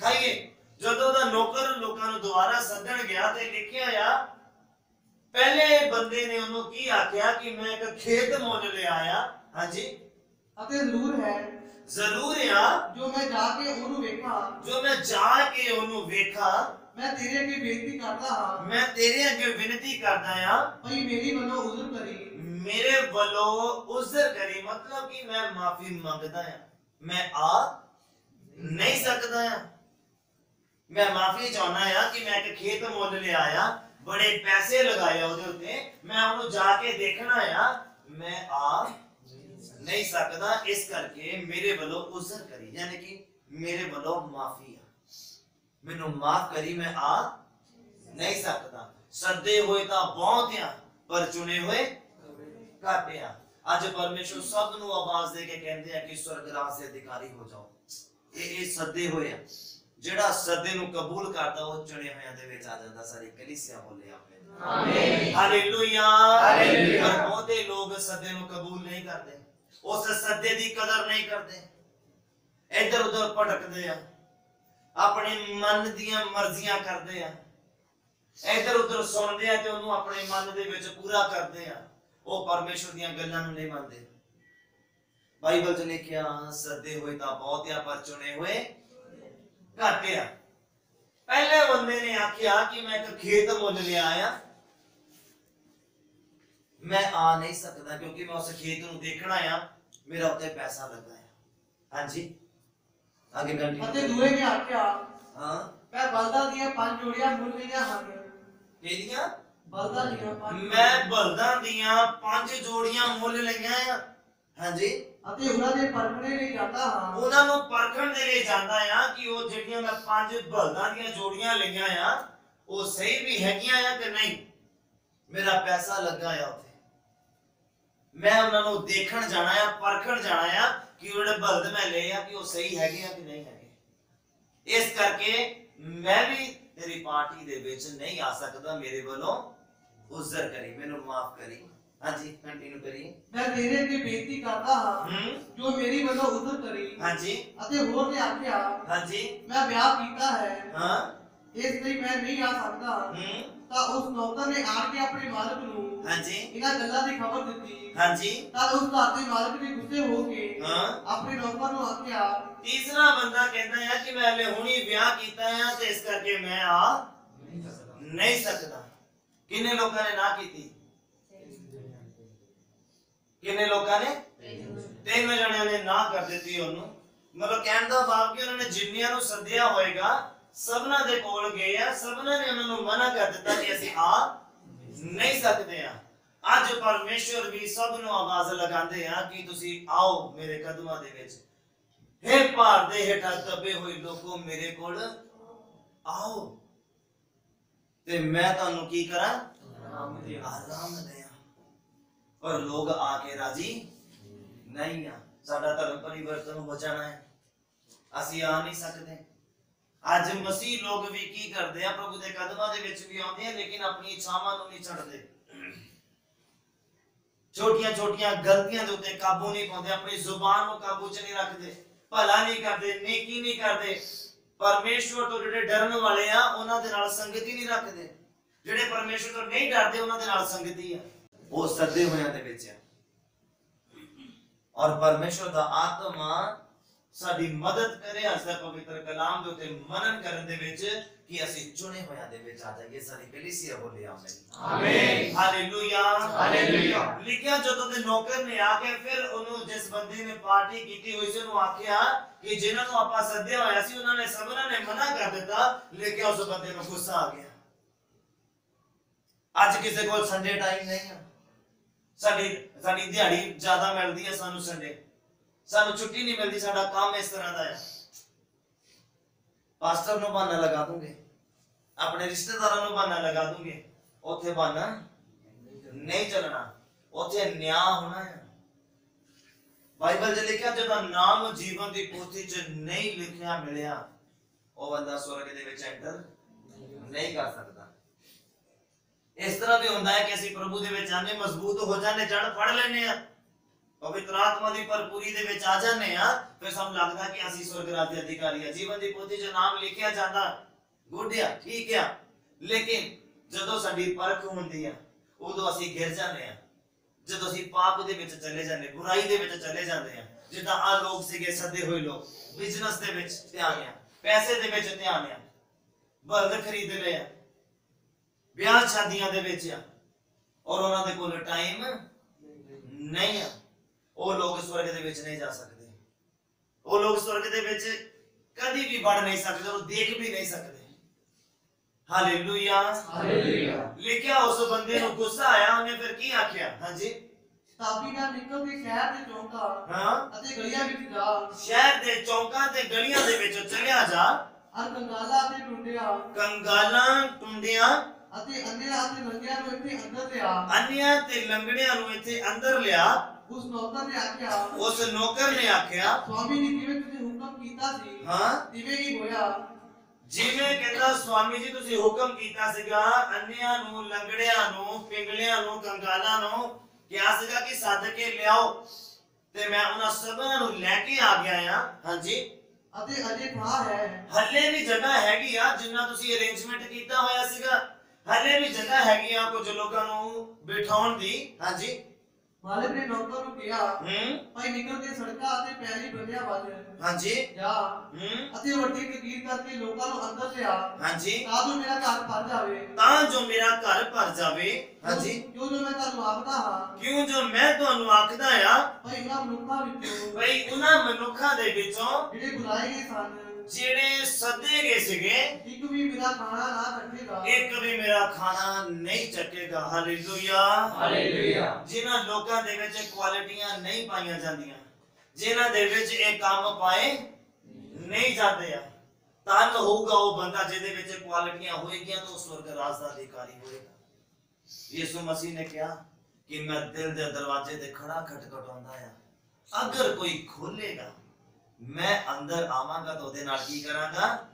ਖਾਈਏ। ਜਦੋਂ ਦਾ ਨੌਕਰ ਲੋਕਾਂ ਨੂੰ ਦੁਬਾਰਾ ਸੱਦਣ ਗਿਆ ਤੇ ਲਿਖਿਆ ਆ ਪਹਿਲੇ ਬੰਦੇ ਨੇ ਉਹਨੂੰ ਕੀ ਆਖਿਆ ਕਿ ਮੈਂ ਇੱਕ ਖੇਤ ਮੁੱਲ ਲਿਆ ਆ ਹਾਂਜੀ। ਅਤੇ ਜ਼ਰੂਰ ਹੈ। ਜ਼ਰੂਰ ਆ। ਜੋ ਮੈਂ ਜਾ ਕੇ ਉਹਨੂੰ ਵੇਖਾਂ। ਜੋ ਮੈਂ ਜਾ ਕੇ ਉਹਨੂੰ ਵੇਖਾਂ ਮੈਂ ਤੇਰੇ ਅੱਗੇ ਬੇਨਤੀ ਕਰਦਾ ਹਾਂ ਮੈਂ ਤੇਰੇ ਅੱਗੇ ਵਿਨਤੀ ਕਰਦਾ ਆ ਭਈ ਮੇਰੀ ਵੱਲੋਂ ਉਜ਼ਰ ਕਰੀ ਮੇਰੇ ਵੱਲੋਂ ਉਜ਼ਰ ਕਰੀ ਮਤਲਬ ਕਿ ਮੈਂ ਮਾਫੀ ਮੰਗਦਾ ਆ ਮੈਂ ਆ ਨਹੀਂ ਸਕਦਾ ਆ ਮੈਂ ਮਾਫੀ ਚਾਹੁੰਦਾ ਆ ਕਿ ਮੈਂ ਇੱਕ ਖੇਤ ਮੁੱਲ ਲਿਆ ਆ ਬੜੇ ਪੈਸੇ ਲਗਾਏ ਆ ਉਹਦੇ ਉੱਤੇ ਮੈਂ ਉਹਨੂੰ ਜਾ ਕੇ ਦੇਖਣਾ ਆ ਮੈਂ ਆ ਨਹੀਂ ਸਕਦਾ ਇਸ ਕਰਕੇ ਮੇਰੇ ਵੱਲੋਂ ਉਜ਼ਰ ਕਰੀ ਯਾਨੀ ਕਿ ਮੇਰੇ ਵੱਲੋਂ ਮਾਫੀ ਆ ਮੈਨੂੰ ਮਾਫ ਕਰੀ ਮੈਂ ਆ ਨਹੀਂ ਸਕਦਾ। ਸੱਦੇ ਹੋਏ ਤਾਂ ਬਹੁਤ ਆ ਪਰ ਚੁਣੇ ਹੋਏ ਘੱਟ ਆ। ਅੱਜ ਪਰਮੇਸ਼ਵਰ ਸਭ ਨੂੰ ਆਵਾਜ਼ ਦੇ ਕੇ ਕਹਿੰਦੇ ਆ ਕਿ ਸਵਰਗ ਰਾਜ ਦੇ ਅਧਿਕਾਰੀ ਹੋ ਜਾਓ। ਇਹ ਇਹ ਸੱਦੇ ਹੋਏ ਆ। ਜਿਹੜਾ ਸੱਦੇ ਨੂੰ ਕਬੂਲ ਕਰਦਾ ਉਹ ਚੁਣੇ ਹੋਇਆਂ ਦੇ ਵਿੱਚ ਆ ਜਾਂਦਾ। ਸਾਰੀ ਕਲੀਸਿਆ ਬੋਲੇ ਆਪੇ ਆਮੀਨ। ਹਾਲੇਲੂਇਆ। ਹਾਲੇਲੂਇਆ। ਪਰ ਬਹੁਤੇ ਲੋਕ ਸੱਦੇ ਨੂੰ ਕਬੂਲ ਨਹੀਂ ਕਰਦੇ। ਉਸ ਸੱਦੇ ਦੀ ਕਦਰ ਨਹੀਂ ਕਰਦੇ। ਇੱਧਰ ਉੱਧਰ ਭਟਕਦੇ ਆ। ਆਪਣੇ ਮਨ ਦੀਆਂ ਮਰਜ਼ੀਆਂ ਕਰਦੇ ਆ। ਇੱਧਰ ਉੱਧਰ ਸੁਣਦੇ ਆ ਤੇ ਉਹਨੂੰ ਆਪਣੇ ਮਨ ਦੇ ਵਿੱਚ ਪੂਰਾ ਕਰਦੇ ਆ। ਉਹ ਪਰਮੇਸ਼ਵਰ ਦੀਆਂ ਗੱਲਾਂ ਨੂੰ ਨਹੀਂ ਮੰਨਦੇ। ਬਾਈਬਲ 'ਚ ਲਿਖਿਆ, ਸੱਦੇ ਹੋਏ ਤਾਂ ਬਹੁਤ ਆ, ਪਰ ਚੁਣੇ ਹੋਏ ਘੱਟ ਆ। ਪਹਿਲੇ ਬੰਦੇ ਨੇ ਆਖਿਆ ਕਿ ਮੈਂ ਇੱਕ ਖੇਤ ਮੁੱਲ ਲਿਆ ਆ ਮੈਂ ਆ ਨਹੀਂ ਸਕਦਾ ਕਿਉਂਕਿ ਮੈਂ ਉਸ ਖੇਤ ਨੂੰ ਦੇਖਣਾ ਆ ਮੇਰਾ ਉੱਤੇ ਪੈਸਾ ਲੱਗਾ ਆ। ਹਾਂਜੀ? ਅੱਗੇ ਅਤੇ ਕੰਟੀਨਿਊ ਦੂਏ ਨੇ ਆਖਿਆ ਹਾਂ ਮੈਂ ਬਲਦਾਂ ਦੀਆਂ ਪੰਜ ਜੋੜੀਆਂ ਮੁੱਲ ਲਈਆਂ ਹਨ ਕਿਹਦੀਆਂ ਬਲਦਾਂ ਦੀਆਂ ਪੰਜ ਮੈਂ ਬਲਦਾਂ ਦੀਆਂ ਪੰਜ ਜੋੜੀਆਂ ਮੁੱਲ ਲਈਆਂ ਆ ਹਾਂਜੀ ਅਤੇ ਉਹਨਾਂ ਦੇ ਪਰਖਣੇ ਲਈ ਜਾਂਦਾ ਹਾਂ ਉਹਨਾਂ ਨੂੰ ਪਰਖਣ ਦੇ ਲਈ ਜਾਂਦਾ ਆ ਕਿ ਉਹ ਜਿਹੜੀਆਂ ਮੈਂ ਪੰਜ ਬਲਦਾਂ ਦੀਆਂ ਜੋੜੀਆਂ ਲਈਆਂ ਆ ਉਹ ਸਹੀ ਵੀ ਹੈਗੀਆਂ ਆ ਕਿ ਨਹੀਂ ਮੇਰਾ ਪੈਸਾ ਲੱਗਾ ਆ ਉੱਥੇ ਮੈਂ ਉਹਨਾਂ ਨੂੰ ਦੇਖਣ ਜਾਣਾ ਆ ਪਰਖਣ ਜਾਣਾ ਆ ਕਿ ਉਹ ਜਿਹੜੇ ਬਲਦ ਮੈਂ ਲਏ ਆ ਕਿ ਉਹ ਸਹੀ ਹੈਗੇ ਆ ਕਿ ਨਹੀਂ ਹੈਗੇ। ਇਸ ਕਰਕੇ ਮੈਂ ਵੀ ਤੇਰੀ ਪਾਰਟੀ ਦੇ ਵਿੱਚ ਨਹੀਂ ਆ ਸਕਦਾ ਮੇਰੇ ਵੱਲੋਂ ਉਜ਼ਰ ਕਰੀ ਮੈਨੂੰ ਮਾਫ ਕਰੀ। ਹਾਂਜੀ ਕੰਟੀਨਿਊ ਕਰੀਏ ਮੈਂ ਤੇਰੇ ਅੱਗੇ ਬੇਨਤੀ ਕਰਦਾ ਹਾਂ ਜੋ ਮੇਰੀ ਵੱਲੋਂ ਉਜ਼ਰ ਕਰੀ ਹਾਂਜੀ। ਅਤੇ ਹੋਰ ਨੇ ਆਖਿਆ ਹਾਂਜੀ। ਮੈਂ ਵਿਆਹ ਕੀਤਾ ਹੈ। ਹਾਂ। ਇਸ ਲਈ ਮੈਂ ਨਹੀਂ ਆ ਸਕਦਾ। ਤਾਂ ਉਸ ਨੌਕਰ ਨੇ ਆਣ ਕੇ ਆਪਣੇ ਮਾਲਕ ਨੂੰ ਹਾਂਜੀ। ਇਹਨਾਂ ਗੱਲਾਂ ਦੀ ਖਬਰ ਦਿੱਤੀ। ਹਾਂਜੀ। ਤਾਂ ਉਸ ਘਰ ਦੇ ਮਾਲਕ ਨੇ ਗੁੱਸੇ ਹੋ ਕੇ ਹਾਂ। ਆਪਣੇ ਨੌਕਰ ਨੂੰ ਆਖਿਆ ਤੀਸਰਾ ਬੰਦਾ ਕਹਿੰਦਾ ਹੈ ਕਿ ਮੈਂ ਹਲੇ ਹੁਣੀ ਵਿਆਹ ਕੀਤਾ ਹੈ ਤੇ ਇਸ ਕਰਕੇ ਮੈਂ ਆ ਨਹੀਂ ਸਕਦਾ। ਕਿੰਨੇ ਲੋਕਾਂ ਨੇ ਨਾ ਕੀਤੀ? ਕਿੰਨੇ ਲੋਕਾਂ ਨੇ? ਤਿੰਨ ਜਣਿਆਂ ਨੇ ਨਾ ਕਰ ਦਿੱਤੀ ਉਹਨੂੰ। ਮਤਲਬ ਕਹਿਣ ਦਾ ਭਾਵ ਕਿ ਉਹਨਾਂ ਨੇ ਜਿੰਨਿਆਂ ਨੂੰ ਸੱਦਿਆ ਹੋਏਗਾ ਸਭਨਾਂ ਦੇ ਕੋਲ ਗਏ ਆ ਸਭਨਾਂ ਨੇ ਉਹਨਾਂ ਨੂੰ ਮਨਾ ਕਰ ਦਿੱਤਾ ਕਿ ਅਸੀਂ ਆ ਨਹੀਂ ਸਕਦੇ ਆ। ਅੱਜ ਪਰਮੇਸ਼ਵਰ ਵੀ ਸਭ ਨੂੰ ਆਵਾਜ਼ ਲਗਾਉਂਦੇ ਆ ਕਿ ਤੁਸੀਂ ਆਓ ਮੇਰੇ ਕਦਮਾਂ ਦੇ ਵਿੱਚ। ਹੇ ਭਾਰ ਦੇ ਹੇਠਾਂ ਦਬੇ ਹੋਏ ਲੋਕੋ ਮੇਰੇ ਕੋਲ ਆਓ। ਤੇ ਮੈਂ ਤੁਹਾਨੂੰ ਕੀ ਕਰਾਂ? ਆਰਾਮ ਦਿਆਂ ਪਰ ਲੋਕ ਆ ਕੇ ਰਾਜੀ ਨਹੀਂ ਆ। ਸਾਡਾ ਧਰਮ ਪਰਿਵਰਤਨ ਹੋ ਜਾਣਾ ਹੈ। ਅਸੀਂ ਆ ਨਹੀਂ ਸਕਦੇ। ਅੱਜ ਮਸੀਹ ਲੋਕ ਵੀ ਕੀ ਕਰਦੇ ਆ, ਪ੍ਰਭੂ ਦੇ ਕਦਮਾਂ ਦੇ ਵਿੱਚ ਵੀ ਆਉਂਦੇ ਆ, ਲੇਕਿਨ ਆਪਣੀ ਇੱਛਾਵਾਂ ਨੂੰ ਨਹੀਂ ਛੱਡਦੇ। ਛੋਟੀਆਂ ਛੋਟੀਆਂ ਗਲਤੀਆਂ ਦੇ ਉੱਤੇ ਕਾਬੂ ਨਹੀਂ ਪਾਉਂਦੇ, ਆਪਣੀ ਜ਼ੁਬਾਨ ਨੂੰ ਕਾਬੂ 'ਚ ਨਹੀਂ ਰੱਖਦੇ, ਭਲਾ ਨਹੀਂ ਕਰਦੇ, ਨੇਕੀ ਨਹੀਂ ਕਰਦੇ। ਪਰਮੇਸ਼ਵਰ ਤੋਂ ਜਿਹੜੇ ਡਰਨ ਵਾਲੇ ਆ, ਉਹਨਾਂ ਦੇ ਨਾਲ ਸੰਗਤੀ ਨਹੀਂ ਰੱਖਦੇ। ਜਿਹੜੇ ਪਰਮੇਸ਼ਰ ਤੋਂ ਨਹੀਂ ਡਰਦੇ, ਉਹਨਾਂ ਦੇ ਨਾਲ ਸੰਗਤੀ ਆ। ਉਹ ਸੱਦੇ ਹੋਇਆਂ ਦੇ ਵਿੱਚ ਆ। ਔਰ ਪਰਮੇਸ਼ਰ ਦਾ ਆਤਮਾ ਸਾਡੀ ਮਦਦ ਕਰੇ ਅਸਾ ਪਵਿੱਤਰ ਕਲਾਮ ਦੇ ਉੱਤੇ ਮਨਨ ਕਰਨ ਦੇ ਵਿੱਚ ਕਿ ਅਸੀਂ ਚੁਣੇ ਹੋਇਆਂ ਦੇ ਵਿੱਚ ਆ ਜਾਈਏ ਸਾਡੀ ਕਲੀਸਿਆ ਬੋਲੇ ਆਮੇਨ। ਆਮੇਨ। ਹਾਲੇਲੂਇਆ। ਹਾਲੇਲੂਇਆ। ਲਿਖਿਆ ਜਦੋਂ ਦੇ ਨੌਕਰ ਨੇ ਆ ਕੇ ਫਿਰ ਉਹਨੂੰ ਜਿਸ ਬੰਦੇ ਨੇ ਪਾਰਟੀ ਕੀਤੀ ਹੋਈ ਸੀ ਉਹਨੂੰ ਆਖਿਆ ਕਿ ਜਿਨ੍ਹਾਂ ਨੂੰ ਆਪਾਂ ਸੱਦਿਆ ਹੋਇਆ ਸੀ ਉਹਨਾਂ ਨੇ ਸਭਨਾਂ ਨੇ ਮਨਾ ਕਰ ਦਿੱਤਾ ਲੇਕਿਨ ਉਸ ਬੰਦੇ ਨੂੰ ਗੁੱਸਾ ਆ ਗਿਆ। ਅੱਜ ਕਿਸੇ ਕੋਲ ਸੰਡੇ ਟਾਈਮ ਨਹੀਂ ਆ। ਸਾਡੀ ਸਾਡੀ ਦਿਹਾੜੀ ਜ਼ਿਆਦਾ ਮਿਲਦੀ ਹੈ ਸਾਨੂੰ ਸੰਡੇ ਸਾਨੂੰ ਛੁੱਟੀ ਨਹੀਂ ਮਿਲਦੀ, ਸਾਡਾ ਕੰਮ ਇਸ ਤਰ੍ਹਾਂ ਦਾ ਹੈ। ਪਾਸਟਰ ਨੂੰ ਬਹਾਨਾ ਲਗਾ ਦੂੰਗੇ। ਆਪਣੇ ਰਿਸ਼ਤੇਦਾਰਾਂ ਨੂੰ ਬਹਾਨਾ ਲਗਾ ਦੂੰਗੇ। ਉੱਥੇ ਬਹਾਨਾ ਨਹੀਂ ਚੱਲਣਾ। ਉੱਥੇ ਨਿਆਂ ਹੋਣਾ ਹੈ। ਬਾਈਬਲ 'ਚ ਲਿਖਿਆ, ਜਦੋਂ ਨਾਮ ਜੀਵਨ ਦੀ ਪੋਥੀ 'ਚ ਨਹੀਂ ਲਿਖਿਆ ਮਿਲਿਆ, ਉਹ ਬੰਦਾ ਸਵਰਗ ਦੇ ਵਿੱਚ ਐਂਟਰ ਨਹੀਂ ਕਰ ਸਕਦਾ। ਇਸ ਤਰ੍ਹਾਂ ਵੀ ਹੁੰਦਾ ਹੈ ਕਿ ਅਸੀਂ ਪ੍ਰਭੂ ਦੇ ਵਿੱਚ ਆਨੇ ਮਜ਼ਬੂਤ ਹੋ ਜਾਂਦੇ ਜੜ ਫੜ ਲੈਨੇ ਆ ਪਵਿੱਤਰ ਆਤਮਾ ਦੀ ਭਰਪੂਰੀ ਦੇ ਵਿੱਚ ਆ ਜਾਂਦੇ ਆ ਫਿਰ ਸਾਨੂੰ ਲੱਗਦਾ ਕਿ ਅਸੀਂ ਸਵਰਗ ਰਾਜ ਦੇ ਅਧਿਕਾਰੀ ਆ ਜੀਵਨ ਦੀ ਪੋਥੀ 'ਚ ਨਾਮ ਲਿਖਿਆ ਜਾਂਦਾ ਗੁੱਡ ਆ ਠੀਕ ਆ ਲੇਕਿਨ ਜਦੋਂ ਸਾਡੀ ਪਰਖ ਹੁੰਦੀ ਆ ਉਦੋਂ ਅਸੀਂ ਗਿਰ ਜਾਂਦੇ ਆ ਜਦੋਂ ਅਸੀਂ ਪਾਪ ਦੇ ਵਿੱਚ ਚਲੇ ਜਾਂਦੇ, ਬੁਰਾਈ ਦੇ ਵਿੱਚ ਚਲੇ ਜਾਂਦੇ ਆ ਜਿੱਦਾਂ ਆ ਲੋਕ ਸੀਗੇ, ਸੱਦੇ ਹੋਏ ਲੋਕ ਬਿਜ਼ਨਸ ਦੇ ਵਿੱਚ ਧਿਆਨ ਆ ਪੈਸੇ ਦੇ ਵਿੱਚ ਧਿਆਨ ਆ ਬਲਦ ਖਰੀਦ ਲਏ ਵਿਆਹ ਸ਼ਾਦੀਆਂ ਦੇ ਵਿੱਚ ਆ ਔਰ ਉਹਨਾਂ ਦੇ ਕੋਲ ਟਾਈਮ ਨਹੀਂ ਆ ਉਹ ਲੋਕ ਸਵਰਗ ਦੇ ਵਿੱਚ ਨਹੀਂ ਜਾ ਸਕਦੇ। ਉਹ ਲੋਕ ਸਵਰਗ ਦੇ ਵਿੱਚ ਕਦੀ ਵੀ ਵੜ ਨਹੀਂ ਸਕਦੇ ਉਹ ਦੇਖ ਵੀ ਨਹੀਂ ਸਕਦੇ। ਹਾਲੇਲੂਇਆ ਹਾਲੇਲੂਇਆ ਲਿਖਿਆ ਉਸ ਬੰਦੇ ਨੂੰ ਗੁੱਸਾ ਆਇਆ ਉਹਨੇ ਫਿਰ ਕੀ ਆਖਿਆ? ਹਾਂਜੀ। ਸ਼ਤਾਬਦੀ ਨਾਲ ਨਿਕਲ ਕੇ ਸ਼ਹਿਰ ਦੇ ਚੌਂਕਾਂ ਹਾਂ। ਅਤੇ ਗਲੀਆਂ ਵਿੱਚ ਜਾ। ਸ਼ਹਿਰ ਦੇ ਚੌਂਕਾਂ ਤੇ ਗਲੀਆਂ ਦੇ ਵਿੱਚ ਚਲਿਆ ਜਾ। ਅਰ ਕੰਗਾਲਾ ਅਤੇ ਟੁੰਡਿਆ। ਕੰਗਾਲਾਂ ਟੁੰਡਿਆਂ। ਅਤੇ ਅੰਨਿਆਂ ਅਤੇ ਨੰਗਿਆਂ ਨੂੰ ਇੱਥੇ ਅੰਦਰ ਲਿਆ। ਅੰਨਿਆਂ ਤੇ ਲੰਗੜਿਆਂ ਨੂੰ ਇੱਥੇ ਅੰਦਰ ਲਿਆ। ਉਸ ਨੌਕਰ ਨੇ ਆਖਿਆ ਉਸ ਨੌਕਰ ਨੇ ਆਖਿਆ ਸਵਾਮੀ ਨੇ ਜਿਵੇਂ ਤੁਸੀਂ ਹੁਕਮ ਕੀਤਾ ਸੀ ਹਾਂ। ਤਿਵੇਂ ਹੀ ਹੋਇਆ। ਜਿਵੇਂ ਕਹਿੰਦਾ ਸਵਾਮੀ ਜੀ ਤੁਸੀਂ ਹੁਕਮ ਕੀਤਾ ਸੀਗਾ ਅੰਨਿਆਂ ਨੂੰ ਲੰਗੜਿਆਂ ਨੂੰ ਪਿੰਗਲਿਆਂ ਨੂੰ ਕੰਗਾਲਾਂ ਨੂੰ ਕਿਹਾ ਸੀਗਾ ਕਿ ਸੱਦ ਕੇ ਲਿਆਓ। ਤੇ ਮੈਂ ਉਹਨਾਂ ਸਭਨਾਂ ਨੂੰ ਲੈ ਕੇ ਆ ਗਿਆ ਆ। ਹਾਂਜੀ। ਅਤੇ ਅਜੇ ਥਾਂ ਹੈ। ਹੱਲੇ ਵੀ ਜਗ੍ਹਾ ਹੈਗੀ ਆ ਜਿੰਨਾ ਤੁਸੀਂ ਅਰੇਂਜਮੈਂਟ ਕੀਤਾ ਹੋਇਆ ਸੀਗਾ। ਹੱਲੇ ਵੀ ਜਗ੍ਹਾ ਹੈਗੀ ਆ ਕੁਝ ਲੋਕਾਂ ਨੂੰ ਬਿਠਾਉਣ ਦੀ। ਹਾਂਜੀ। ਮਾਲਕ ਨੇ ਨੌਕਰ ਨੂੰ ਕਿਹਾ ਹੂੰ। ਭਾਈ ਨਿਕਲ ਕੇ ਸੜਕਾਂ ਅਤੇ ਪੈਲੀ ਬੰਨਿਆ ਵੱਲ। ਹਾਂਜੀ। ਜਾ। ਹੂੰ। ਅਤੇ ਵੱਡੀ ਤਕੀਰ ਕਰਕੇ ਲੋਕਾਂ ਨੂੰ ਅੰਦਰ ਲਿਆ। ਹਾਂਜੀ। ਤਾਂ ਜੋ ਮੇਰਾ ਘਰ ਭਰ ਜਾਵੇ। ਤਾਂ ਜੋ ਮੇਰਾ ਘਰ ਭਰ ਜਾਵੇ। ਹਾਂਜੀ। ਜੋ ਜੋ ਮੈਂ ਤੁਹਾਨੂੰ ਆਖਦਾ ਹਾਂ? ਕਿਉਂ ਜੋ ਮੈਂ ਤੁਹਾਨੂੰ ਆਖਦਾ ਆ? ਭਾਈ ਉਹਨਾਂ ਮਨੁੱਖਾਂ ਵਿੱਚੋਂ ਭਈ ਉਹਨਾਂ ਮਨੁੱਖਾਂ ਦੇ ਵਿੱਚੋਂ ਜਿਹੜੇ ਬੁਲਾਏ ਗਏ ਸਨ ਜਿਹੜੇ ਸੱਦੇ ਗਏ ਸੀਗੇ ਇੱਕ ਵੀ ਮੇਰਾ ਖਾਣਾ ਨਾ ਚੱਕੇਗਾ। ਇੱਕ ਵੀ ਮੇਰਾ ਖਾਣਾ ਨਹੀਂ ਚੱਕੇਗਾ। ਹਾਲੇਲੂਇਆ ਹਾਲੇਲੂਇਆ ਜਿਨ੍ਹਾਂ ਲੋਕਾਂ ਦੇ ਵਿੱਚ ਕੁਆਲਿਟੀਆਂ ਨਹੀਂ ਪਾਈਆਂ ਜਾਂਦੀਆਂ ਜਿਨ੍ਹਾਂ ਦੇ ਵਿੱਚ ਇਹ ਕੰਮ ਪਾਏ ਨਹੀਂ ਜਾਂਦੇ ਆ ਤਾਂ ਹੋਊਗਾ ਉਹ ਬੰਦਾ ਜਿਹਦੇ ਵਿੱਚ ਕੁਆਲਿਟੀਆਂ ਹੋਏਗੀਆਂ ਤਾਂ ਉਹ ਸਵਰਗ ਰਾਜ ਦਾ ਅਧਿਕਾਰੀ ਹੋਏਗਾ। ਯਿਸੂ ਮਸੀਹ ਨੇ ਕਿਹਾ ਕਿ ਮੈਂ ਦਿਲ ਦੇ ਦਰਵਾਜ਼ੇ ਤੇ ਖੜਾ ਖਟਖਟਾਉਂਦਾ ਆ। ਅਗਰ ਕੋਈ ਖੋਲੇਗਾ ਮੈਂ ਅੰਦਰ ਆਵਾਂਗਾ ਤਾਂ ਉਹਦੇ ਨਾਲ ਕੀ ਕਰਾਂਗਾ?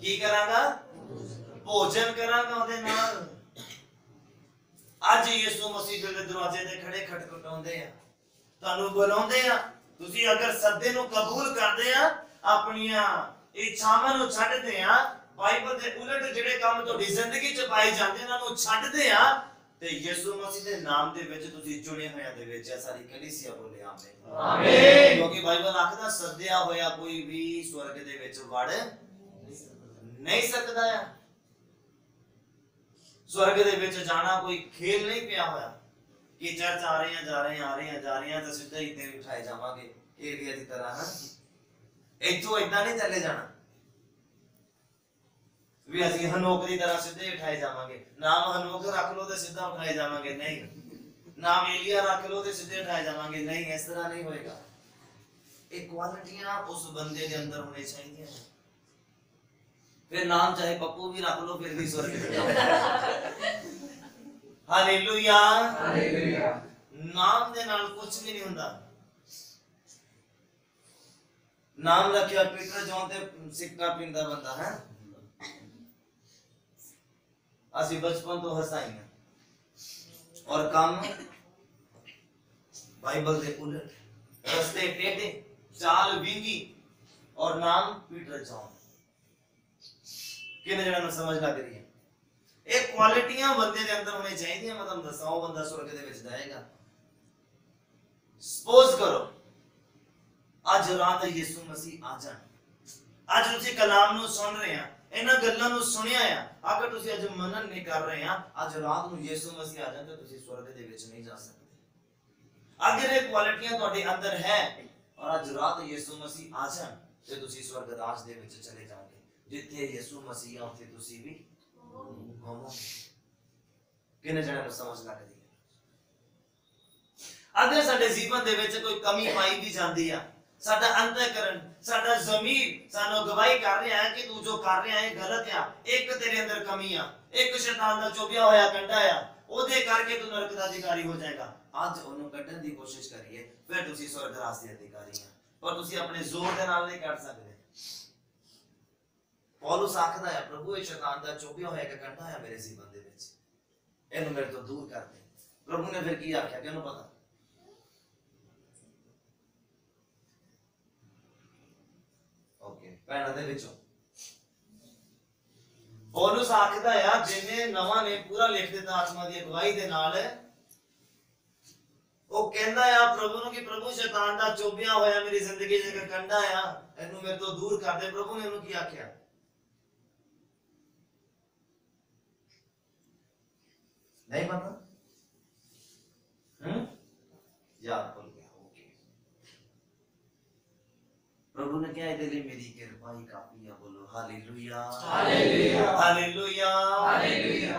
ਕੀ ਕਰਾਂਗਾ? ਭੋਜਨ ਕਰਾਂਗਾ ਉਹਦੇ ਨਾਲ। ਅੱਜ ਯਿਸੂ ਮਸੀਹ ਦੇ ਦਰਵਾਜ਼ੇ ਤੇ ਖੜੇ ਖਟਖਟਾਉਂਦੇ ਆ। ਤੁਹਾਨੂੰ ਬੁਲਾਉਂਦੇ ਆ। ਤੁਸੀਂ ਅਗਰ ਸੱਦੇ ਨੂੰ ਕਬੂਲ ਕਰਦੇ ਆ, ਆਪਣੀਆਂ ਇੱਛਾਵਾਂ ਨੂੰ ਛੱਡਦੇ ਆ, ਬਾਈਬਲ ਦੇ ਉਲਟ ਜਿਹੜੇ ਕੰਮ ਤੁਹਾਡੀ ਜ਼ਿੰਦਗੀ 'ਚ ਪਾਏ ਜਾਂਦੇ ਉਹਨਾਂ ਨੂੰ ਛੱਡਦੇ ਆ ਤੇ ਯਿਸੂ ਮਸੀਹ ਦੇ ਨਾਮ ਦੇ ਵਿੱਚ ਤੁਸੀਂ ਚੁਣੇ ਹੋਇਆਂ ਦੇ ਵਿੱਚ ਆ ਸਾਰੀ ਕਲੀਸਿਆ ਬੋਲੇ ਆਮੇਨ। ਆਮੇਨ। ਕਿਉਂਕਿ ਬਾਈਬਲ ਆਖਦਾ ਸੱਦਿਆ ਹੋਇਆ ਕੋਈ ਵੀ ਸਵਰਗ ਦੇ ਵਿੱਚ ਵੜ ਨਹੀਂ ਸਕਦਾ ਆ ਸਵਰਗ ਦੇ ਵਿੱਚ ਜਾਣਾ ਕੋਈ ਖੇਲ ਨਹੀਂ ਪਿਆ ਹੋਇਆ ਕਿ ਚਰਚ ਆ ਰਹੇ ਆ ਜਾ ਰਹੇ ਆ ਆ ਰਹੇ ਆ ਜਾ ਰਹੇ ਆ ਤਾਂ ਸਿੱਧਾ ਹੀ ਤੇ ਉਠਾਏ ਜਾਵਾਂਗੇ। ਏਰੀਆ ਦੀ ਤਰ੍ਹਾਂ ਹਾਂ। ਇੱਥੋਂ ਇਦਾਂ ਨਹੀਂ ਚੱਲੇ ਜਾਣਾ। ਵੀ ਅਸੀਂ ਹਨੋਕ ਦੀ ਤਰ੍ਹਾਂ ਸਿੱਧੇ ਉਠਾਏ ਜਾਵਾਂਗੇ। ਨਾਮ ਹਨੋਕ ਰੱਖ ਲਓ ਤੇ ਸਿੱਧਾ ਉਠਾਏ ਜਾਵਾਂਗੇ। ਨਹੀਂ। ਨਾਮ ਏਲੀਆ ਰੱਖ ਲਓ ਤੇ ਸਿੱਧੇ ਉਠਾਏ ਜਾਵਾਂਗੇ। ਨਹੀਂ ਇਸ ਤਰ੍ਹਾਂ ਨਹੀਂ ਹੋਏਗਾ। ਇਹ ਕੁਆਲਿਟੀਆਂ ਉਸ ਬੰਦੇ ਦੇ ਅੰਦਰ ਹੋਣੀ ਚਾਹੀਦੀਆਂ ਨੇ। ਫਿਰ ਨਾਮ ਚਾਹੇ ਪੱਪੂ ਵੀ ਰੱਖ ਲਓ ਫਿਰ ਵੀ ਸਵਰਗ ਹਾਲੇਲੂਇਆ ਹਾਲੇਲੂਇਆ ਨਾਮ ਦੇ ਨਾਲ ਕੁਝ ਵੀ ਨਹੀਂ ਹੁੰਦਾ। ਨਾਮ ਰੱਖਿਆ ਪੀਟਰ ਜੌਨ ਤੇ ਸਿੱਕਾ ਪੀਂਦਾ ਬੰਦਾ ਹੈ। ਅਸੀਂ ਬਚਪਨ ਤੋਂ ਹਸਾਈਆਂ ਔਰ ਕੰਮ ਬਾਈਬਲ ਦੇ ਉਲਟ ਰਸਤੇ ਟੇਢੇ ਚਾਲ ਵਿੰਗੀ ਔਰ ਨਾਮ ਪੀਟਰ ਜੌਨ ਕਿੰਨੇ ਜਣਾਂ ਨੂੰ ਸਮਝ ਲੱਗ ਰਹੀ ਹੈ ਇਹ ਕੁਆਲਿਟੀਆਂ ਬੰਦੇ ਦੇ ਅੰਦਰ ਹੋਣੀ ਚਾਹੀਦੀਆਂ ਮੈਂ ਤੁਹਾਨੂੰ ਦੱਸਾਂ ਉਹ ਬੰਦਾ ਸੁਰਗ ਦੇ ਵਿੱਚ ਜਾਏਗਾ ਸਪੋਜ਼ ਕਰੋ ਅੱਜ ਰਾਤ ਯਿਸੂ ਮਸੀਹ ਆ ਜਾਣ ਅੱਜ ਤੁਸੀਂ ਕਲਾਮ ਨੂੰ ਸੁਣ ਰਹੇ ਆ ਇਹਨਾਂ ਗੱਲਾਂ ਨੂੰ ਸੁਣਿਆ ਆ। ਅਗਰ ਤੁਸੀਂ ਅੱਜ ਮਨਨ ਨਹੀਂ ਕਰ ਰਹੇ ਆ, ਅੱਜ ਰਾਤ ਨੂੰ ਯਿਸੂ ਮਸੀਹ ਆ ਜਾਣ ਤਾਂ ਤੁਸੀਂ ਸਵਰਗ ਦੇ ਵਿੱਚ ਨਹੀਂ ਜਾ ਸਕਦੇ। ਅਗਰ ਇਹ ਕੁਆਲਿਟੀਆਂ ਤੁਹਾਡੇ ਅੰਦਰ ਹੈ ਔਰ ਅੱਜ ਰਾਤ ਯਿਸੂ ਮਸੀਹ ਆ ਜਾਣ ਤੇ ਤੁਸੀਂ ਸਵਰਗ ਰਾਜ ਦੇ ਵਿੱਚ ਚਲੇ ਜਾਓਗੇ। ਜਿੱਥੇ ਯਿਸੂ ਮਸੀਹ ਆ, ਉੱਥੇ ਤੁਸੀਂ ਵੀ ਹੋਵੋਗੇ। ਕਿੰਨੇ ਜਣਿਆਂ ਨੂੰ ਸਮਝ ਲੱਗਦੀ ਹੈ? ਅਗਰ ਸਾਡੇ ਜੀਵਨ ਦੇ ਵਿੱਚ ਕੋਈ ਕਮੀ ਪਾਈ ਵੀ ਜਾਂਦੀ ਆ। ਸਾਡਾ ਅੰਤਕਰਨ, ਸਾਡਾ ਜ਼ਮੀਰ ਸਾਨੂੰ ਗਵਾਹੀ ਕਰ ਰਿਹਾ ਹੈ ਕਿ ਤੂੰ ਜੋ ਕਰ ਰਿਹਾ ਹੈ ਗਲਤ ਆ। ਇੱਕ ਤੇਰੇ ਅੰਦਰ ਕਮੀ ਆ। ਇੱਕ ਸ਼ੈਤਾਨ ਦਾ ਚੋਬਿਆ ਹੋਇਆ ਕੰਡਾ ਆ। ਉਹਦੇ ਕਰਕੇ ਤੂੰ ਨਰਕ ਦਾ ਅਧਿਕਾਰੀ ਹੋ ਜਾਏਗਾ। ਅੱਜ ਉਹਨੂੰ ਕੱਢਣ ਦੀ ਕੋਸ਼ਿਸ਼ ਕਰੀਏ, ਫਿਰ ਤੁਸੀਂ ਸਵਰਗ ਰਾਜ ਦੇ ਅਧਿਕਾਰੀ ਆ। ਪਰ ਤੁਸੀਂ ਆਪਣੇ ਜ਼ੋਰ ਦੇ ਨਾਲ ਨਹੀਂ ਕੱਢ ਸਕਦੇ। ਪੌਲੁਸ ਆਖਦਾ ਹੈ, ਪ੍ਰਭੂ, ਇਹ ਸ਼ੈਤਾਨ ਦਾ ਚੋਬਿਆ ਹੋਇਆ ਇੱਕ ਕੰਡਾ ਆ ਮੇਰੇ ਜੀਵਨ ਦੇ ਵਿੱਚ। ਇਹਨੂੰ ਮੇਰੇ ਤੋਂ ਦੂਰ ਕਰ ਦੇ। ਪ੍ਰਭੂ ਨੇ ਫਿਰ ਕੀ ਆਖਿਆ? ਕਿ ਉਹਨੂੰ ਪਤਾ ਓਕੇ ਭੈਣਾਂ ਦੇ ਵਿੱਚੋਂ। ਪੌਲੁਸ ਆਖਦਾ ਆ, ਜਿਨੇ ਨਵਾਂ ਨੇ, ਪੂਰਾ ਲਿਖ ਦਿੱਤਾ ਆਤਮਾ ਦੀ ਅਗਵਾਈ ਦੇ ਨਾਲ। ਉਹ ਕਹਿੰਦਾ ਆ, ਪ੍ਰਭੂ ਨੂੰ ਕਿ ਪ੍ਰਭੂ ਸ਼ੈਤਾਨ ਦਾ ਚੋਬਿਆ ਹੋਇਆ ਮੇਰੀ ਜ਼ਿੰਦਗੀ 'ਚ ਇੱਕ ਕੰਡਾ ਆ, ਇਹਨੂੰ ਮੇਰੇ ਤੋਂ ਦੂਰ ਕਰ ਦੇ। ਪ੍ਰਭੂ ਨੇ ਉਹਨੂੰ ਕੀ ਆਖਿਆ? ਨਹੀਂ ਮੰਨਦਾ? ਹੂੰ? ਯਾਦ ਭੁੱਲ ਗਿਆ ਓਕੇ ਪ੍ਰਭੂ ਨੇ ਕਿਹਾ ਇਹਦੇ ਲਈ ਮੇਰੀ ਕਿਰਪਾ ਹੀ ਕਾਫੀ ਆ ਬੋਲੋ ਹਾਲੇਲੂਇਆ ਹਾਲੇਲੂਇਆ। Hallelujah hallelujah.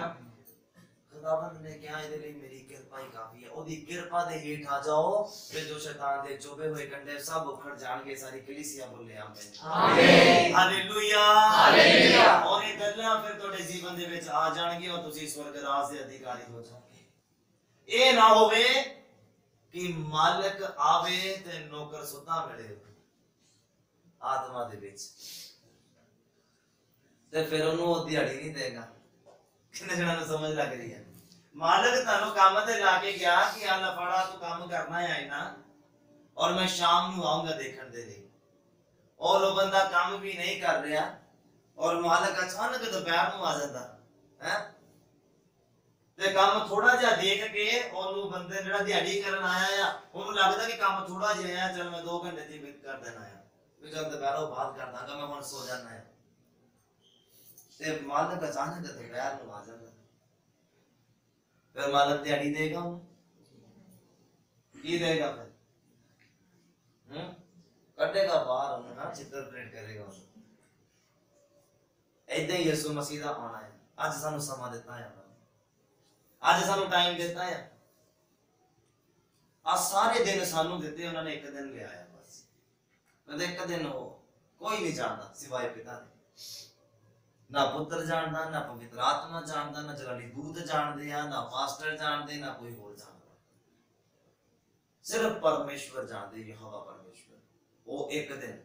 ਖੁਦਾਵੰਦ ਨੇ ਕਿਹਾ ਇਹਦੇ ਲਈ ਮੇਰੀ ਕਿਰਪਾ ਹੀ ਕਾਫੀ ਹੈ ਉਹਦੀ ਕਿਰਪਾ ਦੇ ਹੇਠ ਆ ਜਾਓ ਤੇ ਜੋ ਸ਼ੈਤਾਨ ਦੇ ਚੋਬੇ ਹੋਏ ਕੰਡੇ ਸਭ ਉਖੜ ਜਾਣਗੇ ਸਾਰੀ ਕਲੀਸਿਆ ਬੋਲੇ ਆਮੇਨ ਆਮੇਨ। Hallelujah hallelujah. ਔਰ ਇਹ ਗੱਲਾਂ ਫਿਰ ਤੁਹਾਡੇ ਜੀਵਨ ਦੇ ਵਿੱਚ ਆ ਜਾਣਗੀਆਂ ਔਰ ਤੁਸੀਂ ਸਵਰਗ ਰਾਜ ਦੇ ਅਧਿਕਾਰੀ ਹੋ ਜਾਓਗੇ ਇਹ ਨਾ ਹੋਵੇ ਕਿ ਮਾਲਕ ਆਵੇ ਤੇ ਨੌਕਰ ਸੁੱਤਾ ਮਿਲੇ ਆਤਮਾ ਦੇ ਵਿੱਚ। ਤੇ ਫਿਰ ਉਹਨੂੰ ਉਹ ਦਿਹਾੜੀ ਨਹੀਂ ਦੇਗਾ। ਕਿੰਨੇ ਜਣਾਂ ਨੂੰ ਸਮਝ ਲੱਗ ਰਹੀ ਹੈ। ਮਾਲਕ ਤੁਹਾਨੂੰ ਕੰਮ ਤੇ ਲਾ ਕੇ ਗਿਆ ਕਿ ਆ ਲਫੜਾ ਤੂੰ ਕੰਮ ਕਰਨਾ ਹੈ ਇਹਨਾਂ ਔਰ ਮੈਂ ਸ਼ਾਮ ਨੂੰ ਆਉਂਗਾ ਦੇਖਣ ਦੇ ਲਈ। ਔਰ ਉਹ ਬੰਦਾ ਕੰਮ ਵੀ ਨਹੀਂ ਕਰ ਰਿਹਾ, ਔਰ ਮਾਲਕ ਅਚਾਨਕ ਦੁਪਹਿਰ ਨੂੰ ਆ ਜਾਂਦਾ, ਹੈ? ਤੇ ਕੰਮ ਥੋੜਾ ਜਿਹਾ ਦੇਖ ਕੇ ਉਹਨੂੰ ਬੰਦੇ ਜਿਹੜਾ ਦਿਹਾੜੀ ਕਰਨ ਆਇਆ ਆ, ਉਹਨੂੰ ਲੱਗਦਾ ਕਿ ਕੰਮ ਥੋੜਾ ਜਿਹਾ ਆ, ਚਲ ਮੈਂ 2 ਘੰਟੇ ਦੀ ਵੇਟ ਕਰ ਦੇਣਾ ਵੀ ਜਦ ਦੁਪਹਿਰੋਂ ਬਾਅਦ ਕਰ ਦਾਂਗਾ ਮੈਂ ਹੁਣ ਸੋ ਜਾਣਾ ਹੈ ਤੇ ਮਾਲਕ ਅਚਾਨਕ ਦੁਪਹਿਰ ਨੂੰ ਆ ਜਾਂਦਾ ਫਿਰ ਮਾਲਕ ਦਿਹਾੜੀ ਦੇਗਾ ਕੀ ਦੇਗਾ ਫਿਰ? ਹੂੰ? ਕੱਢੇਗਾ ਬਾਹਰ ਉਹਨੂੰ, ਨਾ ਚਿੱਤਰ ਪ੍ਰਿੰਟ ਕਰੇਗਾ ਉਹਨੂੰ। ਏਦਾਂ ਹੀ ਯਿਸੂ ਮਸੀਹ ਦਾ ਆਉਣਾ ਹੈ ਅੱਜ ਸਾਨੂੰ ਸਮਾਂ ਦਿੱਤਾ ਹੈ ਅੱਜ ਸਾਨੂੰ ਟਾਈਮ ਦਿੱਤਾ ਹੈ ਆ ਸਾਰੇ ਦਿਨ ਸਾਨੂੰ ਦਿੱਤੇ, ਉਹਨਾਂ ਨੇ ਇੱਕ ਦਿਨ ਲਿਆਇਆ। ਕਦੇ ਕਹਿੰਦੇ ਇੱਕ ਦਿਨ ਉਹ ਕੋਈ ਨਹੀਂ ਜਾਣਦਾ ਸਿਵਾਏ ਪਿਤਾ ਦੇ। ਨਾ ਪੁੱਤਰ ਜਾਣਦਾ, ਨਾ ਪਵਿੱਤਰ ਆਤਮਾ ਜਾਣਦਾ, ਨਾ ਜਲਾਲੀ ਦੂਤ ਜਾਣਦੇ ਆ, ਨਾ ਪਾਸਟਰ ਜਾਣਦੇ, ਨਾ ਕੋਈ ਹੋਰ ਜਾਣਦਾ। ਸਿਰਫ ਪਰਮੇਸ਼ਵਰ ਜਾਣਦੇ, ਯਹੋਵਾ ਪਰਮੇਸ਼ਵਰ। ਉਹ ਇੱਕ ਦਿਨ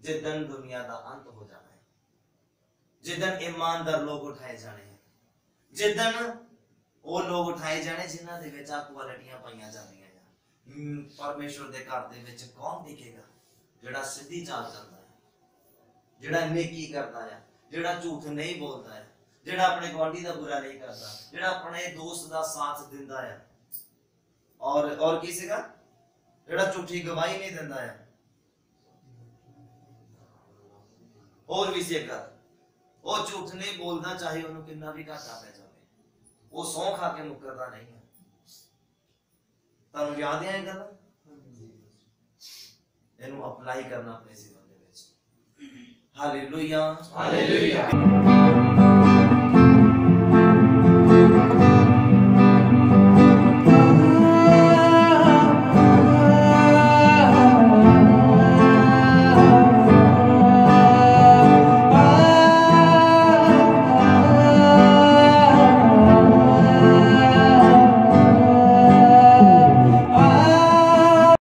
ਜਿੱਦਣ ਦੁਨੀਆ ਦਾ ਅੰਤ ਹੋ ਜਾਣਾ ਹੈ, ਜਿੱਦਣ ਇਮਾਨਦਾਰ ਲੋਕ ਉਠਾਏ ਜਾਣੇ ਹੈ, ਜਿੱਦਣ ਉਹ ਲੋਕ ਉਠਾਏ ਜਾਣੇ ਜਿਨ੍ਹਾਂ ਦੇ ਵਿੱਚ ਆ ਕੁਆਲਿਟੀਆਂ ਪਾਈਆਂ ਜਾਂਦੀਆਂ ਆ। ਪਰਮੇਸ਼ਵਰ ਦੇ ਘਰ ਦੇ ਵਿੱਚ ਕੌਣ ਦਿਖੇਗਾ? ਜਿਹੜਾ ਸਿੱਧੀ ਚਾਲ ਚੱਲਦਾ ਹੈ ਜਿਹੜਾ ਨੇਕੀ ਕਰਦਾ ਹੈ ਜਿਹੜਾ ਝੂਠ ਨਹੀਂ ਬੋਲਦਾ ਹੈ ਜਿਹੜਾ ਆਪਣੇ ਗੁਆਂਢੀ ਦਾ ਬੁਰਾ ਨਹੀਂ ਕਰਦਾ ਜਿਹੜਾ ਆਪਣੇ ਦੋਸਤ ਦਾ ਸਾਥ ਦਿੰਦਾ ਹੈ। ਔਰ ਔਰ ਕੀ ਸੀਗਾ? ਜਿਹੜਾ ਝੂਠੀ ਗਵਾਹੀ ਨਹੀਂ ਦਿੰਦਾ ਹੈ। ਹੋਰ ਵੀ ਸੀ ਇੱਕ ਗੱਲ, ਉਹ ਝੂਠ ਨਹੀਂ ਬੋਲਦਾ ਚਾਹੇ ਉਹਨੂੰ ਕਿੰਨਾ ਵੀ ਘਾਟਾ ਪੈ ਜਾਵੇ। ਉਹ ਸੌਂ ਖਾ ਕੇ ਮੁੱਕਰਦਾ ਨਹੀਂ ਹੈ। ਤੁਹਾਨੂੰ ਯਾਦ ਹੈ ਇਹ ਗੱਲ? ਇਹਨੂੰ ਅਪਲਾਈ ਕਰਨਾ ਆਪਣੇ ਜੀਵਨ ਦੇ ਵਿੱਚ। ਹਾਲੇਲੂਇਆ। ਹਾਲੇਲੂਇਆ।